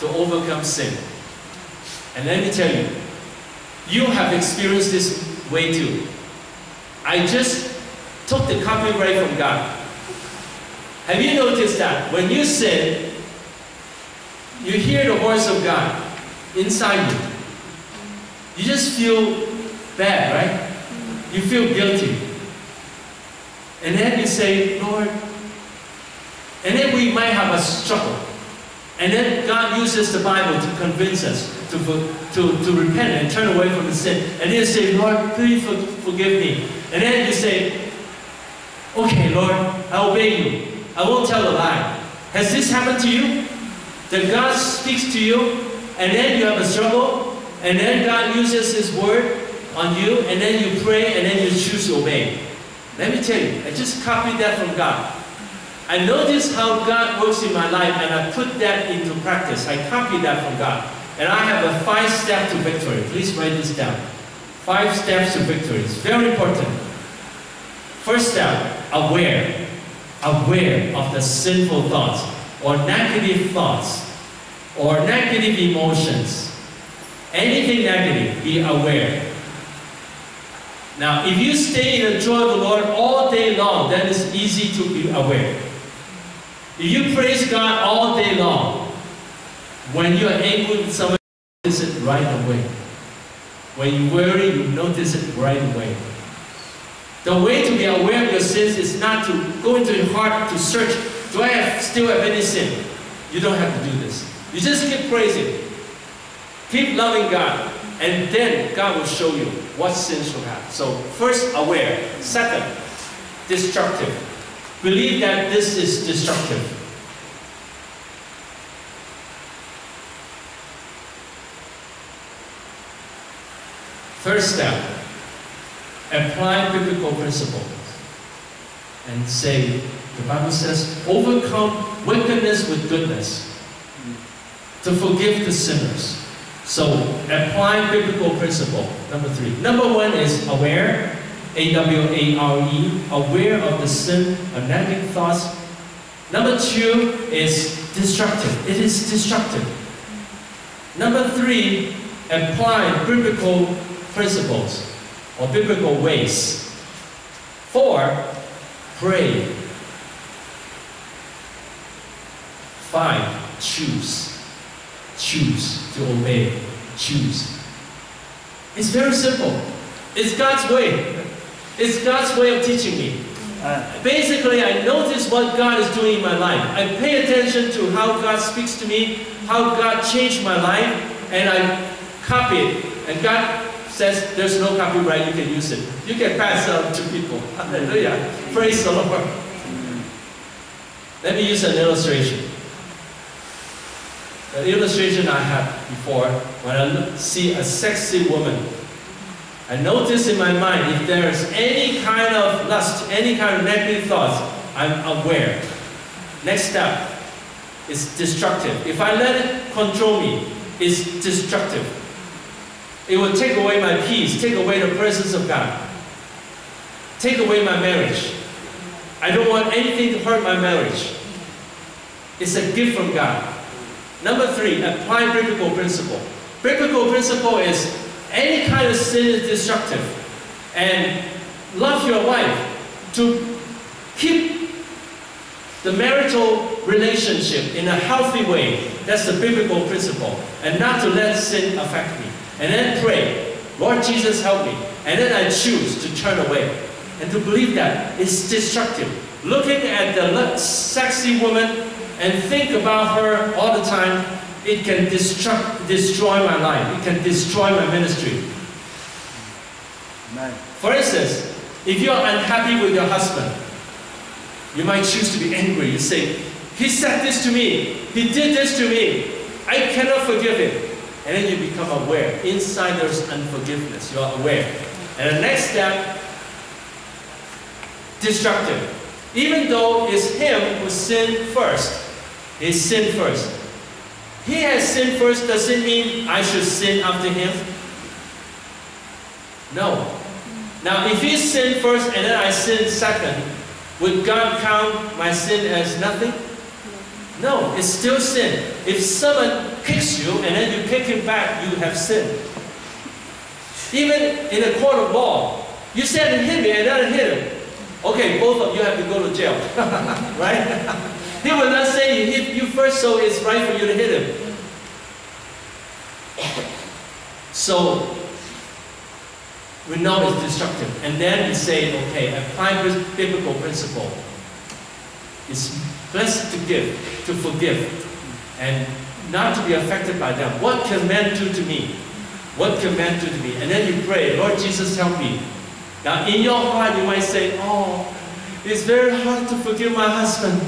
to overcome sin. And let me tell you, you have experienced this way too. I just took the copyright from God. Have you noticed that when you sin, you hear the voice of God inside you? You just feel bad, right? You feel guilty. And then you say, Lord, and then we might have a struggle. And then God uses the Bible to convince us to, to, to repent and turn away from the sin. And then you say, Lord, please forgive me. And then you say, Okay, Lord, I obey you. I won't tell a lie. Has this happened to you? That God speaks to you, and then you have a struggle, and then God uses His word on you, and then you pray, and then you choose to obey. Let me tell you, I just copied that from God. I noticed how God works in my life, and I put that into practice. I copied that from God. And I have a five step to victory. Please write this down. Five steps to victory. It's very important. First step, aware, aware of the sinful thoughts or negative thoughts or negative emotions. Anything negative, be aware. Now, if you stay in the joy of the Lord all day long, then it's easy to be aware. If you praise God all day long, when you are angry with someone, you notice it right away. When you worry, you notice it right away. The way to be aware of your sins is not to go into your heart to search, do I have, still have any sin? You don't have to do this. You just keep praising. Keep loving God. And then God will show you what sins you have. So first, aware. Second, destructive. Believe that this is destructive. First step, apply biblical principles and say, the Bible says, overcome wickedness with goodness to forgive the sinners. So apply biblical principle, number three. Number one is aware, A-W-A-R-E, aware of the sin negative thoughts. Number two is destructive. It is destructive. Number three, apply biblical principles or biblical ways. Four, pray. Five, choose. Choose to obey. Choose. It's very simple. It's God's way. It's God's way of teaching me. Uh, Basically, I notice what God is doing in my life. I pay attention to how God speaks to me, how God changed my life, and I copy it. And God says there's no copyright, you can use it. You can pass it on to people. Hallelujah. Praise the Lord. Let me use an illustration. The illustration I have before, when I see a sexy woman, I notice in my mind if there is any kind of lust, any kind of negative thoughts, I'm aware. Next step is destructive. If I let it control me, it's destructive. It will take away my peace, take away the presence of God, take away my marriage. I don't want anything to hurt my marriage. It's a gift from God. Number three, apply biblical principle. Biblical principle is any kind of sin is destructive. And love your wife to keep the marital relationship in a healthy way. That's the biblical principle. And not to let sin affect me. And then pray, Lord Jesus, help me. And then I choose to turn away. And to believe that it's destructive. Looking at the sexy woman and think about her all the time, it can destruct, destroy my life. It can destroy my ministry. Amen. For instance, if you're unhappy with your husband, you might choose to be angry. You say, He said this to me, He did this to me, I cannot forgive him. And then you become aware. Inside there's unforgiveness. You're aware. And the next step, destructive. Even though it's him who sinned first, he sinned first. He has sinned first doesn't mean I should sin after him. No. Now, if he sinned first and then I sinned second, would God count my sin as nothing? No, it's still sin. If someone kicks you and then you kick him back, you have sinned. Even in a court of law, you said to hit me and then hit him. Okay, both of you have to go to jail. <laughs> right? he will not say he hit you first, so it's right for you to hit him. So, we know it's destructive. And then we say, okay, apply biblical principle. It's blessed to give, to forgive, and not to be affected by them. What can man do to me? What can man do to me? And then you pray, Lord Jesus, help me. Now, in your heart, you might say, oh, it's very hard to forgive my husband.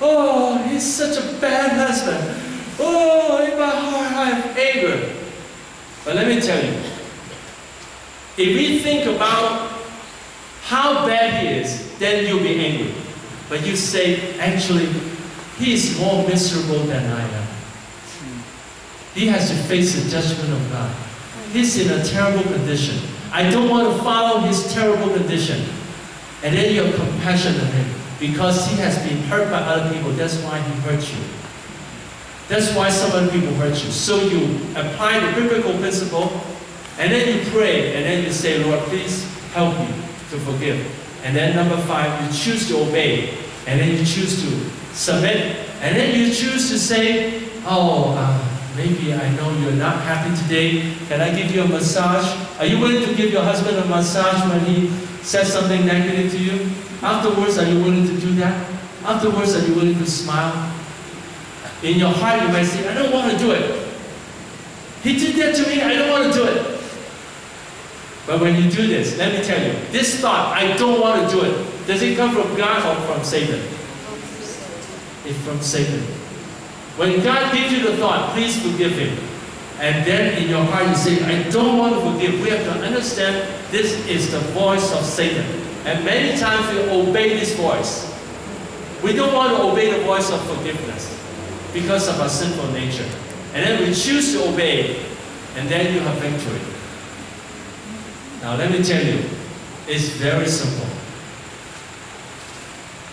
Oh, he's such a bad husband. Oh, in my heart, I have anger. But let me tell you, if we think about how bad he is, then you'll be angry. But you say, actually, he is more miserable than I am. He has to face the judgment of God. He's in a terrible condition. I don't want to follow his terrible condition. And then you have compassion on him because he has been hurt by other people. That's why he hurt you. That's why some other people hurt you. So you apply the biblical principle, and then you pray, and then you say, Lord, please help me to forgive. And then number five, you choose to obey, and then you choose to submit, and then you choose to say, oh, uh, maybe I know you're not happy today. Can I give you a massage? Are you willing to give your husband a massage when he says something negative to you? Afterwards, are you willing to do that? Afterwards, are you willing to smile? In your heart, you might say, I don't want to do it. He did that to me, I don't want to do it. But when you do this, let me tell you, this thought, I don't want to do it, does it come from God or from Satan? It's from Satan. When God gives you the thought, please forgive him. And then in your heart you say, I don't want to forgive. We have to understand this is the voice of Satan. And many times we obey this voice. We don't want to obey the voice of forgiveness because of our sinful nature. And then we choose to obey, and then you have victory. Now let me tell you, it's very simple.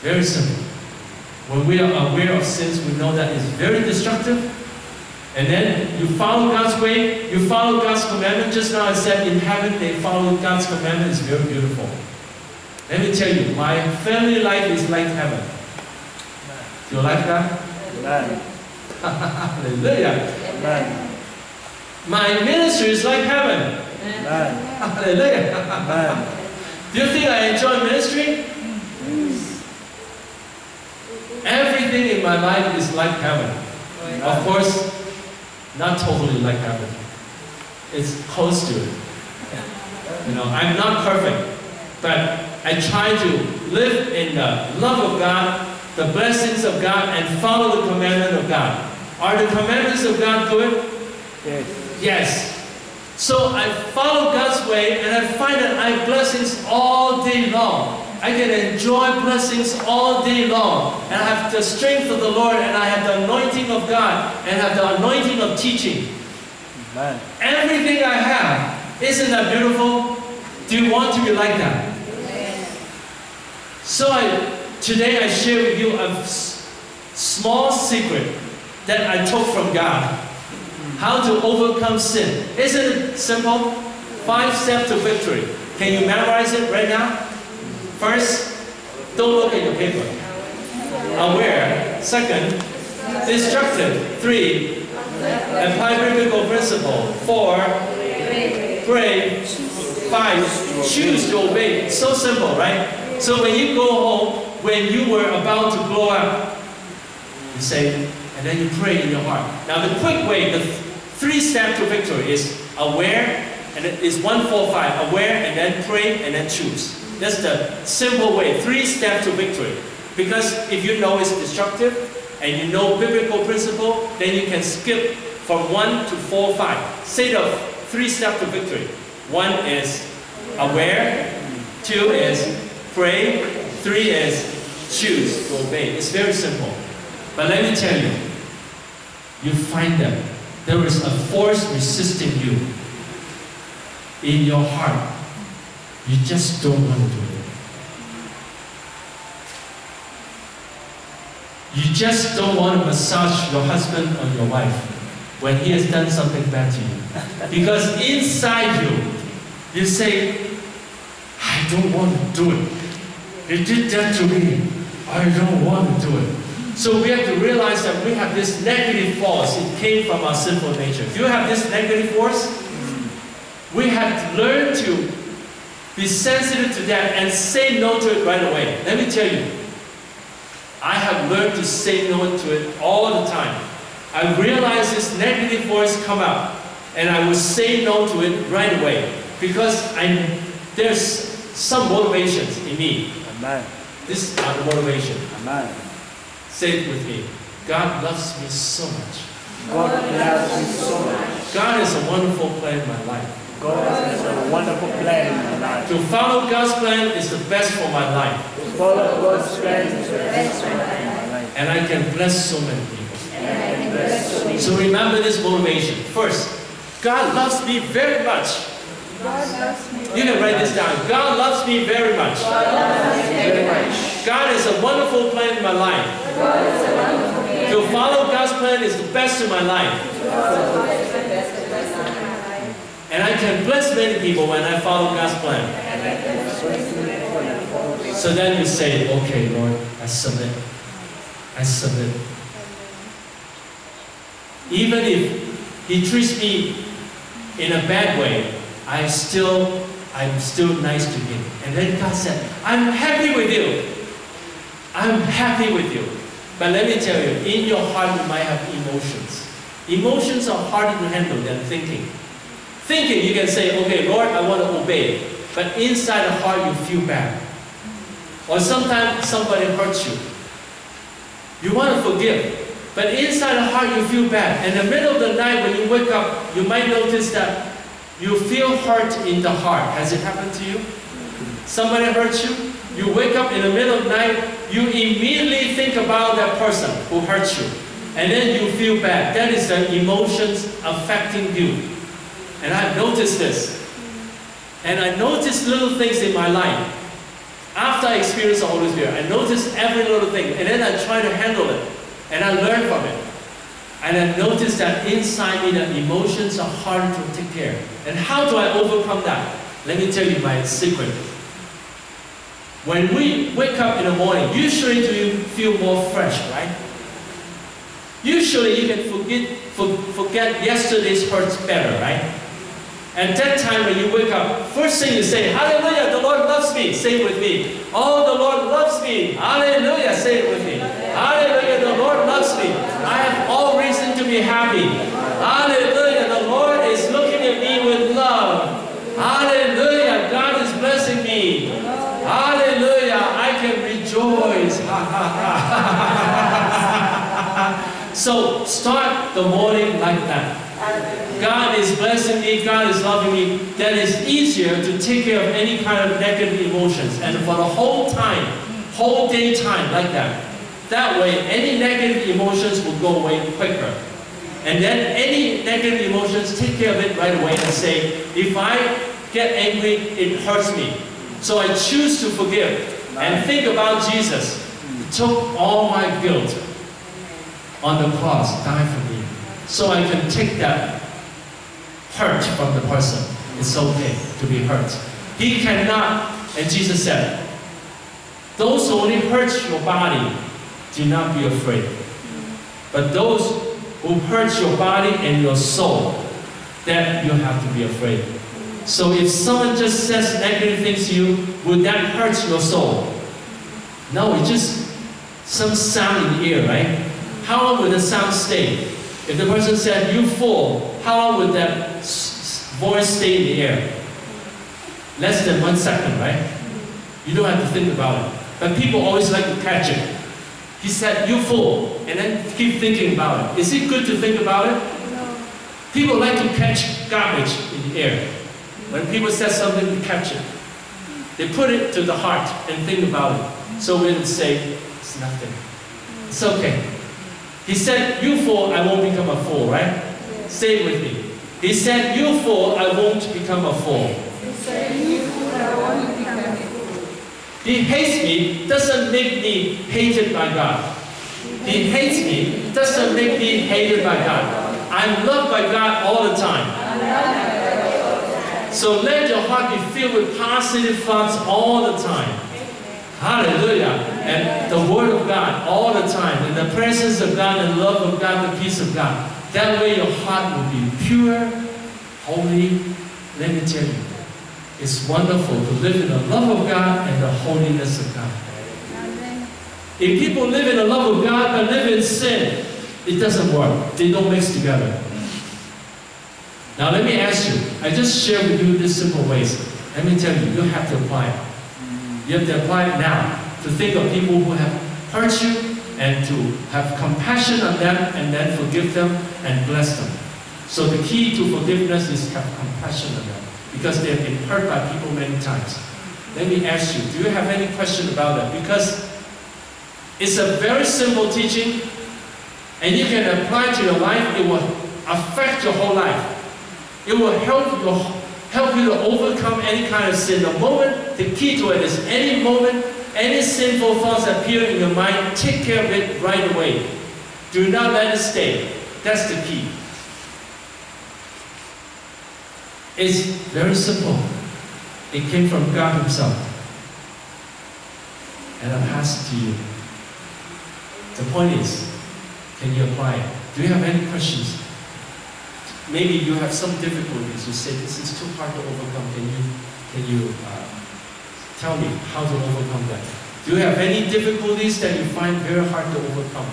Very simple. When we are aware of sins, we know that it's very destructive. And then you follow God's way, you follow God's commandment. Just now I said in heaven they follow God's commandment. It's very beautiful. Let me tell you, my family life is like heaven. Do you like that? Amen. <laughs> Hallelujah. Amen. My ministry is like heaven. Amen. Hallelujah. Amen. Do you think I enjoy ministry? Everything in my life is like heaven. Of course, not totally like heaven. It's close to it. You know, I'm not perfect, but I try to live in the love of God, the blessings of God, and follow the commandment of God. Are the commandments of God good? Yes. Yes. So I follow God's way and I find that I have blessings all day long. I can enjoy blessings all day long. And I have the strength of the Lord and I have the anointing of God and I have the anointing of teaching. Amen. Everything I have. Isn't that beautiful? Do you want to be like that? So I, today I share with you a small secret that I took from God. How to overcome sin. Isn't it simple? Five steps to victory. Can you memorize it right now? First, don't look at your paper. Aware. Second, destructive. Three, apply biblical principle. Four, pray. Five, choose to obey. So simple, right? So when you go home, when you were about to blow up, you say, and then you pray in your heart. Now the quick way, the th- three step to victory is aware, and it is one, four, five. Aware, and then pray, and then choose. That's the simple way. Three steps to victory. Because if you know it's destructive, and you know biblical principle, then you can skip from one to four, five. Say the three steps to victory. One is aware, two is pray, three is choose to obey. It's very simple. But let me tell you, you find that there is a force resisting you in your heart. You just don't want to do it. You just don't want to massage your husband or your wife when he has done something bad to you. Because inside you, you say, I don't want to do it. They did that to me. I don't want to do it. So we have to realize that we have this negative force. It came from our sinful nature. Do you have this negative force? We have to learn to be sensitive to that and say no to it right away. Let me tell you, I have learned to say no to it all the time. I realize this negative voice come out, and I will say no to it right away because I there's some motivations in me. Amen. This are the motivation. Amen. Say it with me. God loves me so much. God loves me so much. God is a wonderful plan in my life. God has a wonderful plan in my life. To follow God's plan is the best for my life, To Follow God's plan is the best in my life. and I can bless so many people. And bless so many So remember this motivation. First, God loves me very much. God loves me. You can write this down. God loves me very much. very much. God has a wonderful plan in my life. To follow God's plan is the best in my life. And I can bless many people when I follow God's plan. So then you say, okay, Lord, I submit. I submit. Even if He treats me in a bad way, I still, I'm still nice to Him. And then God said, I'm happy with you. I'm happy with you. But let me tell you, in your heart you might have emotions. Emotions are harder to handle than thinking. Thinking, you can say, okay, Lord, I want to obey. But inside the heart, you feel bad. Or sometimes somebody hurts you. You want to forgive. But inside the heart, you feel bad. In the middle of the night, when you wake up, you might notice that you feel hurt in the heart. Has it happened to you? Somebody hurt you? You wake up in the middle of the night, you immediately think about that person who hurt you. And then you feel bad. That is the emotions affecting you. And I've noticed this. And I noticed little things in my life. After I experienced the Holy Spirit, I noticed every little thing. And then I try to handle it. And I learn from it. And I noticed that inside me, the emotions are hard to take care. And how do I overcome that? Let me tell you my secret. When we wake up in the morning, usually do you feel more fresh, right? Usually you can forget, for, forget yesterday's hurts better, right? At that time when you wake up, first thing you say, Hallelujah, the Lord loves me. Say it with me. Oh, the Lord loves me. Hallelujah. Say it with me. Hallelujah, the Lord loves me. I have all reason to be happy. Hallelujah, the Lord is looking at me with love. Hallelujah, God is blessing me. Hallelujah, I can rejoice. Ha, ha, ha. So start the morning like that. God is blessing me, God is loving me, then it's easier to take care of any kind of negative emotions. And for the whole time, whole day time like that. That way, any negative emotions will go away quicker. And then any negative emotions, take care of it right away and say, if I get angry, it hurts me. So I choose to forgive and think about Jesus. He took all my guilt on the cross, died for me. So I can take that hurt from the person. It's okay to be hurt. He cannot, and Jesus said, those who only hurt your body, do not be afraid. But those who hurt your body and your soul, then you have to be afraid. So if someone just says negative things to you, would that hurt your soul? No, it's just some sound in the ear, right? How long would the sound stay? If the person said, you fool, how long would that voice stay in the air? Less than one second, right? You don't have to think about it. But people always like to catch it. He said, you fool, and then keep thinking about it. Is it good to think about it? No. People like to catch garbage in the air. When people say something, we catch it. They put it to the heart and think about it. So we'll say, it's nothing. It's okay. He said, you fool, I won't become a fool, right? Say it with me. He said, you fool, I won't become a fool. He hates me doesn't make me hated by God. He hates me doesn't make me hated by God. I'm loved by God all the time. So let your heart be filled with positive thoughts all the time. Hallelujah. And the Word of God all the time. In the presence of God and love of God, the peace of God. That way your heart will be pure, holy. Let me tell you, it's wonderful to live in the love of God and the holiness of God. If people live in the love of God but live in sin, it doesn't work. They don't mix together. Now let me ask you, I just share with you these simple ways. Let me tell you, you have to apply it. You have to apply it now to think of people who have hurt you and to have compassion on them and then forgive them and bless them. So the key to forgiveness is have compassion on them because they have been hurt by people many times. Let me ask you, do you have any question about that? Because it's a very simple teaching and you can apply to your life. It will affect your whole life. It will help you, help you to overcome any kind of sin. The moment, the key to it is any moment, any sinful thoughts appear in your mind, take care of it right away. Do not let it stay. That's the key. It's very simple. It came from God Himself. And I pass it to you. The point is, can you apply it? Do you have any questions? Maybe you have some difficulties. You say this is too hard to overcome. Can you, can you uh, tell me how to overcome that? Do you have any difficulties that you find very hard to overcome?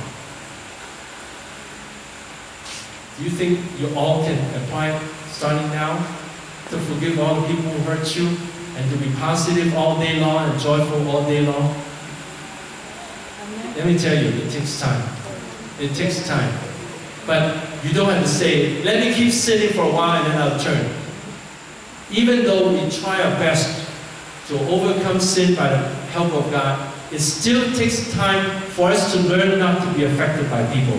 Do you think you all can apply starting now to forgive all the people who hurt you and to be positive all day long and joyful all day long? Let me tell you, it takes time. It takes time. But you don't have to say, let me keep sitting for a while and then I'll turn. Even though we try our best to overcome sin by the help of God, it still takes time for us to learn not to be affected by people.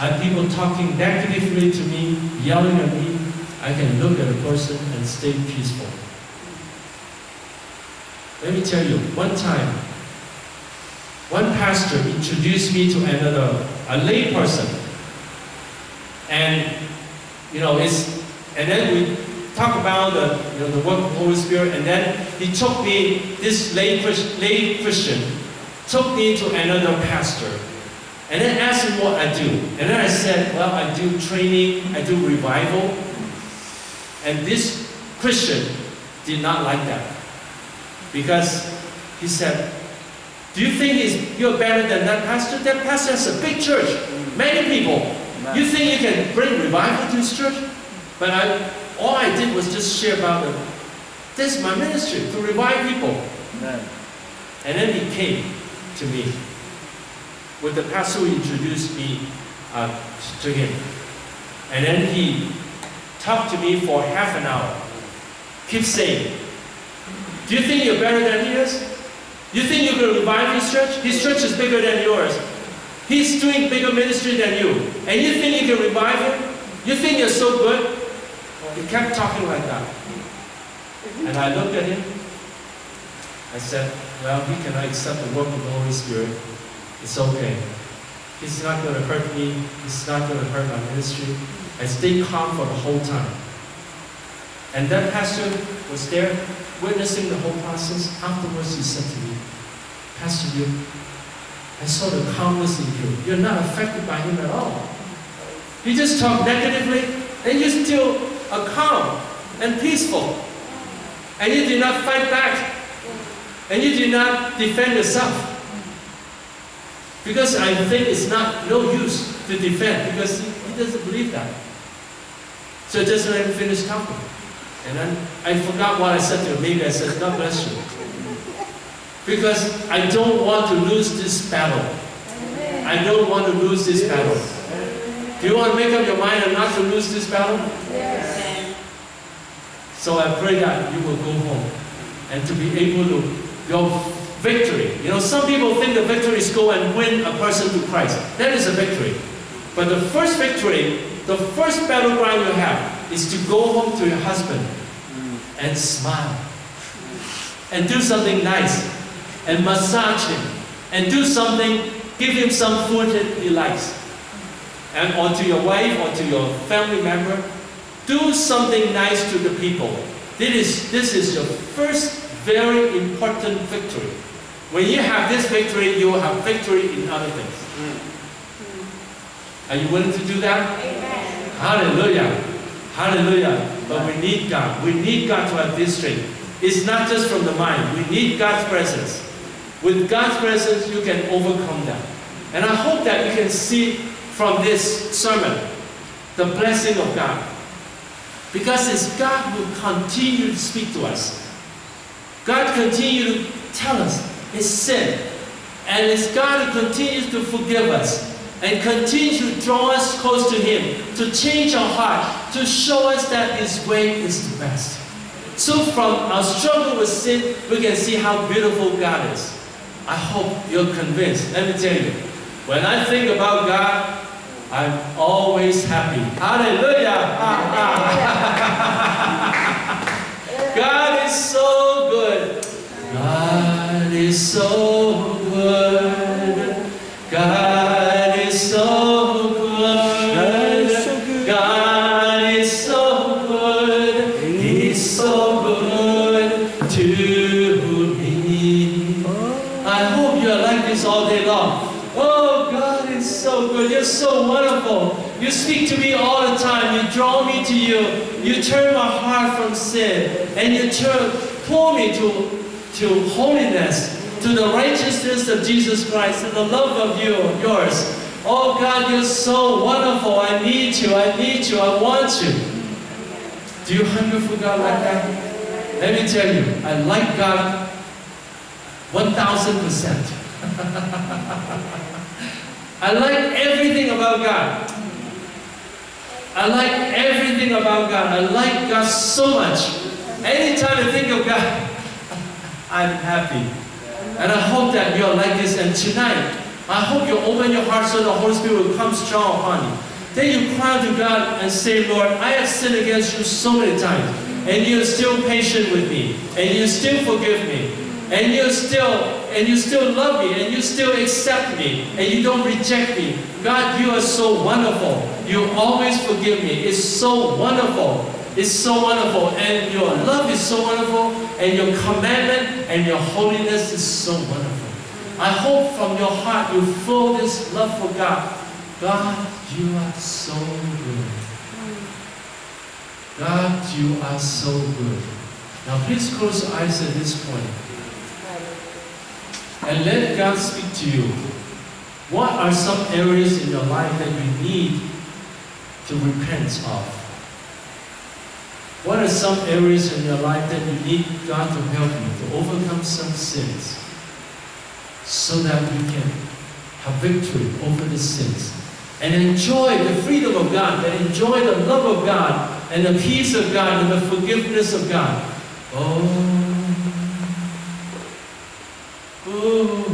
Are people talking negatively to me, yelling at me? I can look at a person and stay peaceful. Let me tell you, one time, one pastor introduced me to another, a lay person. And, you know, it's, and then we talk about the, you know, the work of the Holy Spirit, and then he took me, this lay, lay Christian, took me to another pastor, and then asked him what I do. And then I said, well, I do training, I do revival. And this Christian did not like that. Because he said, do you think you're better than that pastor? That pastor has a big church, many people. You think you can bring revival to this church? But I, all I did was just share about it. This is my ministry, to revive people. Amen. And then he came to me with the pastor who introduced me uh, to him. And then he talked to me for half an hour. Keep saying, Do you think you're better than he is? You think you can revive his church? His church is bigger than yours. He's doing bigger ministry than you. And you think you can revive him? You think you're so good? He kept talking like that. And I looked at him. I said, Well, he cannot accept the work of the Holy Spirit. It's okay. He's not going to hurt me. He's not going to hurt my ministry. I stayed calm for the whole time. And that pastor was there witnessing the whole process. Afterwards, he said to me, Pastor Yu, I saw the calmness in you. You're not affected by him at all. He just talk negatively, and you're still a calm and peaceful. And you did not fight back. And you did not defend yourself. Because I think it's not no use to defend because he, he doesn't believe that. So just let him finish talking. And then I forgot what I said to him. Maybe I said, God bless you. Because I don't want to lose this battle. I don't want to lose this battle. Do you want to make up your mind and not to lose this battle? Yes. So I pray that you will go home and to be able to your victory. You know, some people think the victory is go and win a person to Christ. That is a victory. But the first victory, the first battleground you have is to go home to your husband mm. and smile and do something nice and massage him and do something, give him some food that he likes. And or to your wife or to your family member, do something nice to the people. This is, this is your first very important victory. When you have this victory, you will have victory in other things. Are you willing to do that? Amen. Hallelujah. Hallelujah. But we need God. We need God to have this strength. It's not just from the mind. We need God's presence. With God's presence, you can overcome them. And I hope that you can see from this sermon the blessing of God. Because it's God who continue to speak to us. God continue to tell us His sin. And it's God who continues to forgive us and continue to draw us close to Him, to change our heart, to show us that His way is the best. So from our struggle with sin, we can see how beautiful God is. I hope you're convinced. Let me tell you, when I think about God, I'm always happy. Hallelujah! <laughs> God is so good. God is so good. God is so You speak to me all the time. You draw me to you. You turn my heart from sin. And you turn, pull me to, to holiness, to the righteousness of Jesus Christ, and the love of you, yours. Oh God, you're so wonderful. I need you. I need you. I want you. Do you hunger for God like that? Let me tell you, I like God 1000%. <laughs> I like everything about God. I like everything about God. I like God so much. Anytime I think of God, <laughs> I'm happy. And I hope that you're like this. And tonight, I hope you open your heart so the Holy Spirit will come strong upon you. Then you cry to God and say, Lord, I have sinned against you so many times. And you're still patient with me. And you still forgive me. And you still and you still love me and you still accept me and you don't reject me. God, you are so wonderful. You always forgive me. It's so wonderful. It's so wonderful. And your love is so wonderful. And your commandment and your holiness is so wonderful. I hope from your heart you feel this love for God. God, you are so good. God, you are so good. Now please close your eyes at this point and let God speak to you. What are some areas in your life that you need to repent of? What are some areas in your life that you need God to help you to overcome some sins so that you can have victory over the sins and enjoy the freedom of God, and enjoy the love of God, and the peace of God, and the forgiveness of God. Oh. Senhor.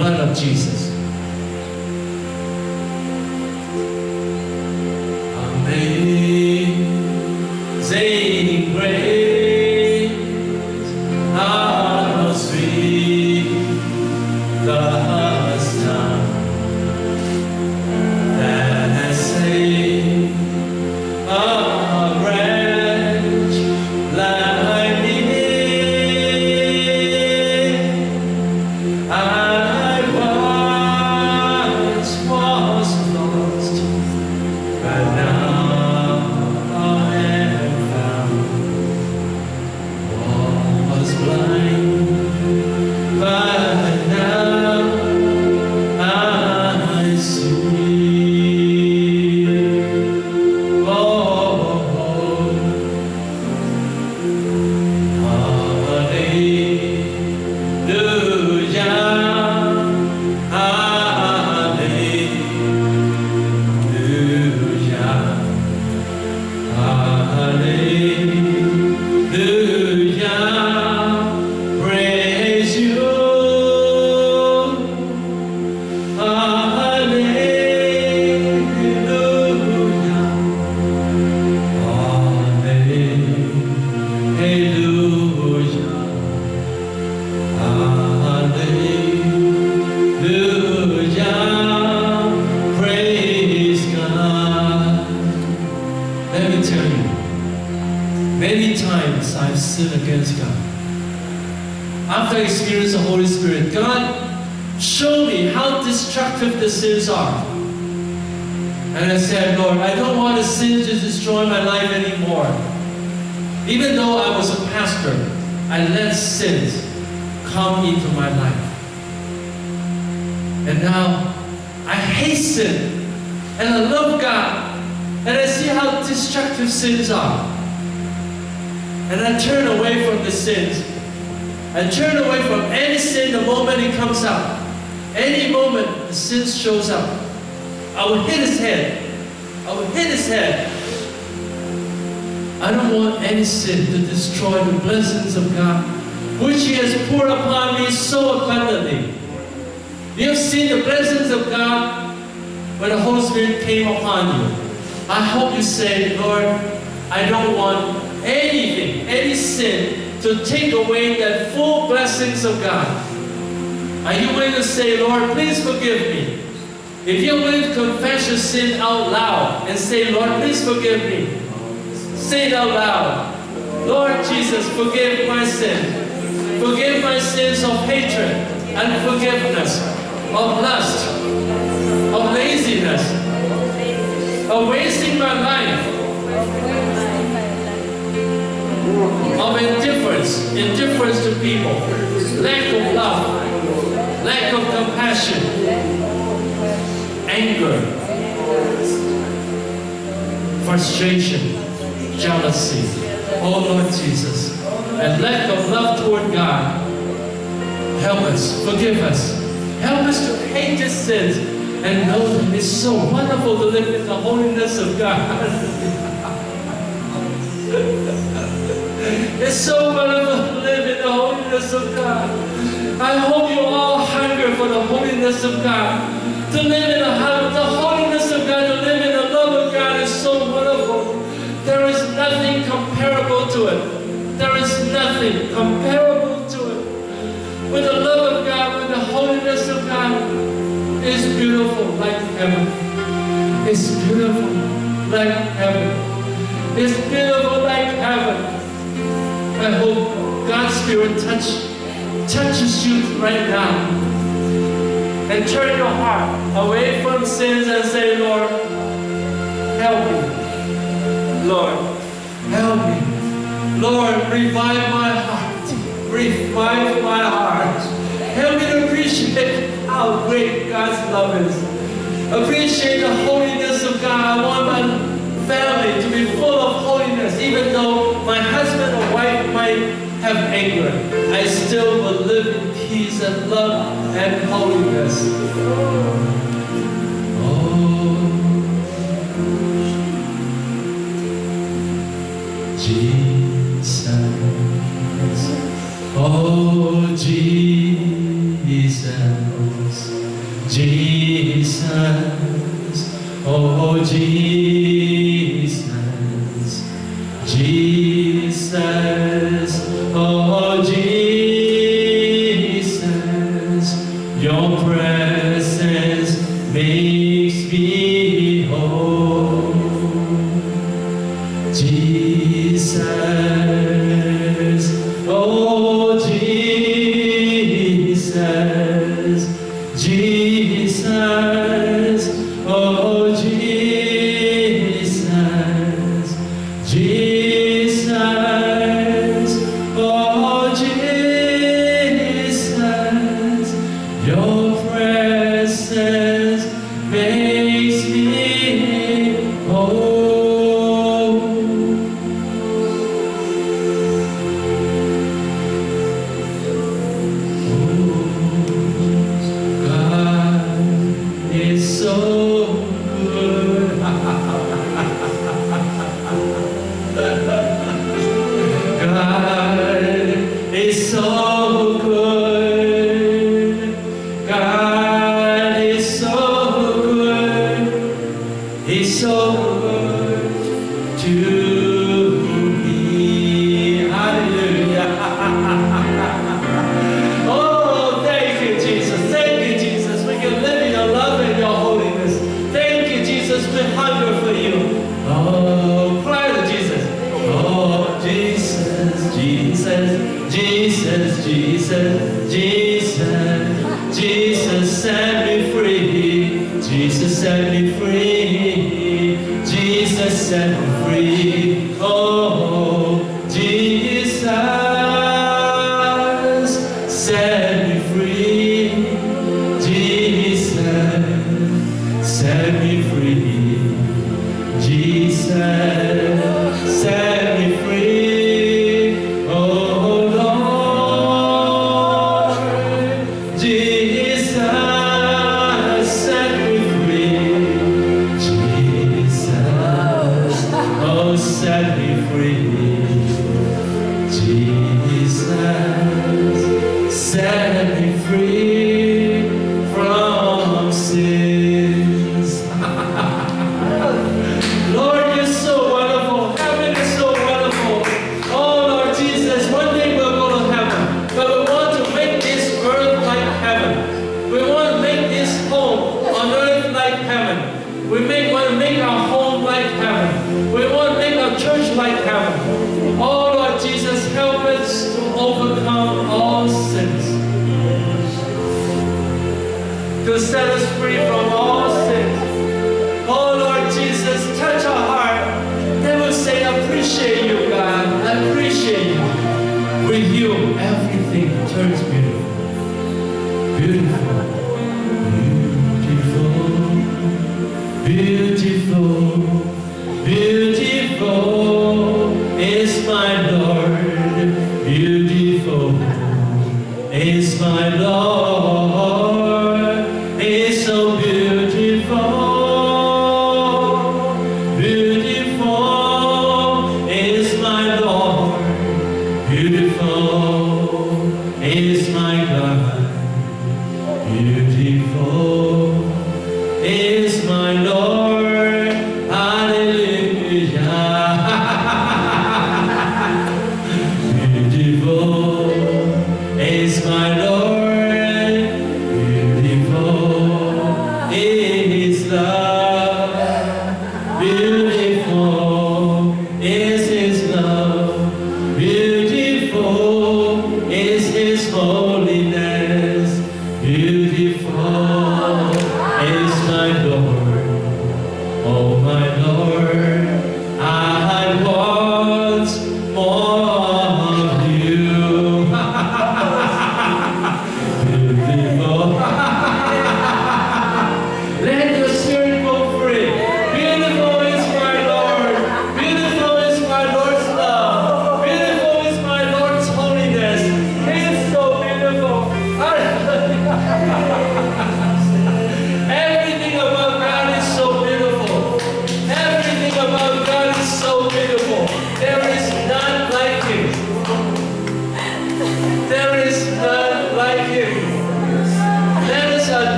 Blood of Jesus. Sin out loud and say, Lord, please forgive me, say it out loud. Lord Jesus, forgive my sin. Forgive my sins of hatred, unforgiveness, of lust, of laziness, of wasting my life, of indifference, indifference to people, lack of love, lack of compassion, anger, frustration, jealousy. Oh Lord Jesus, and lack of love toward God. Help us, forgive us. Help us to hate these sins and know that it's so wonderful to live in the holiness of God. <laughs> it's so wonderful to live in the holiness of God. I hope you all hunger for the holiness of God. To live in the, the holiness comparable to it. There is nothing comparable to it. With the love of God, with the holiness of God, it's beautiful like heaven. It's beautiful like heaven. It's beautiful like heaven. I hope God's Spirit touch, touches you right now. And turn your heart away from sins and say, Lord, help me. Lord, help me. Lord, revive my heart. Revive my heart. Help me to appreciate how great God's love is. Appreciate the holiness of God. I want my family to be full of holiness, even though my husband or wife might have anger. I still will live in peace and love and holiness.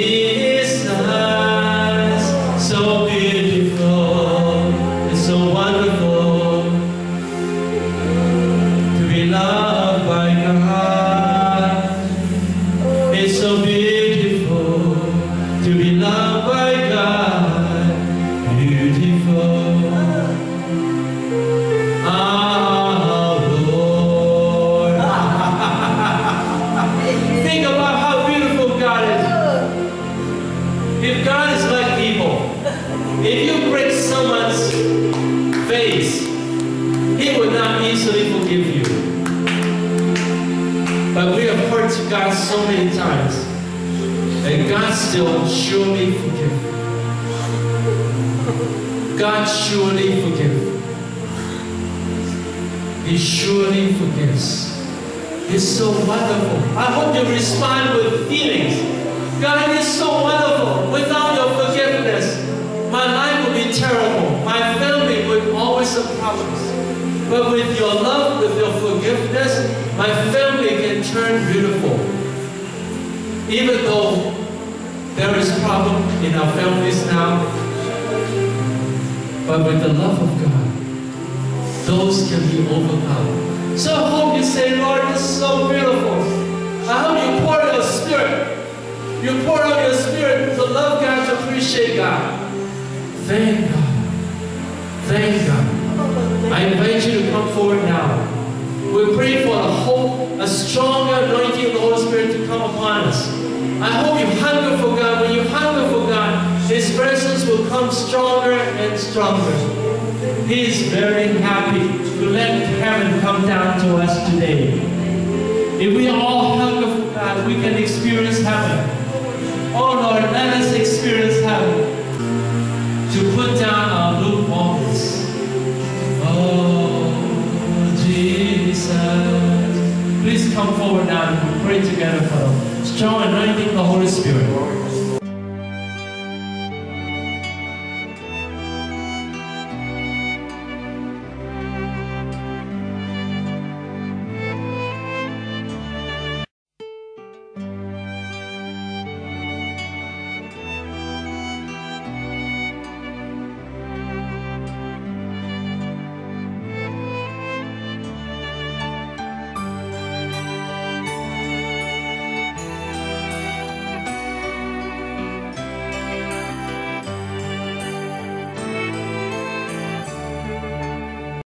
Jesus,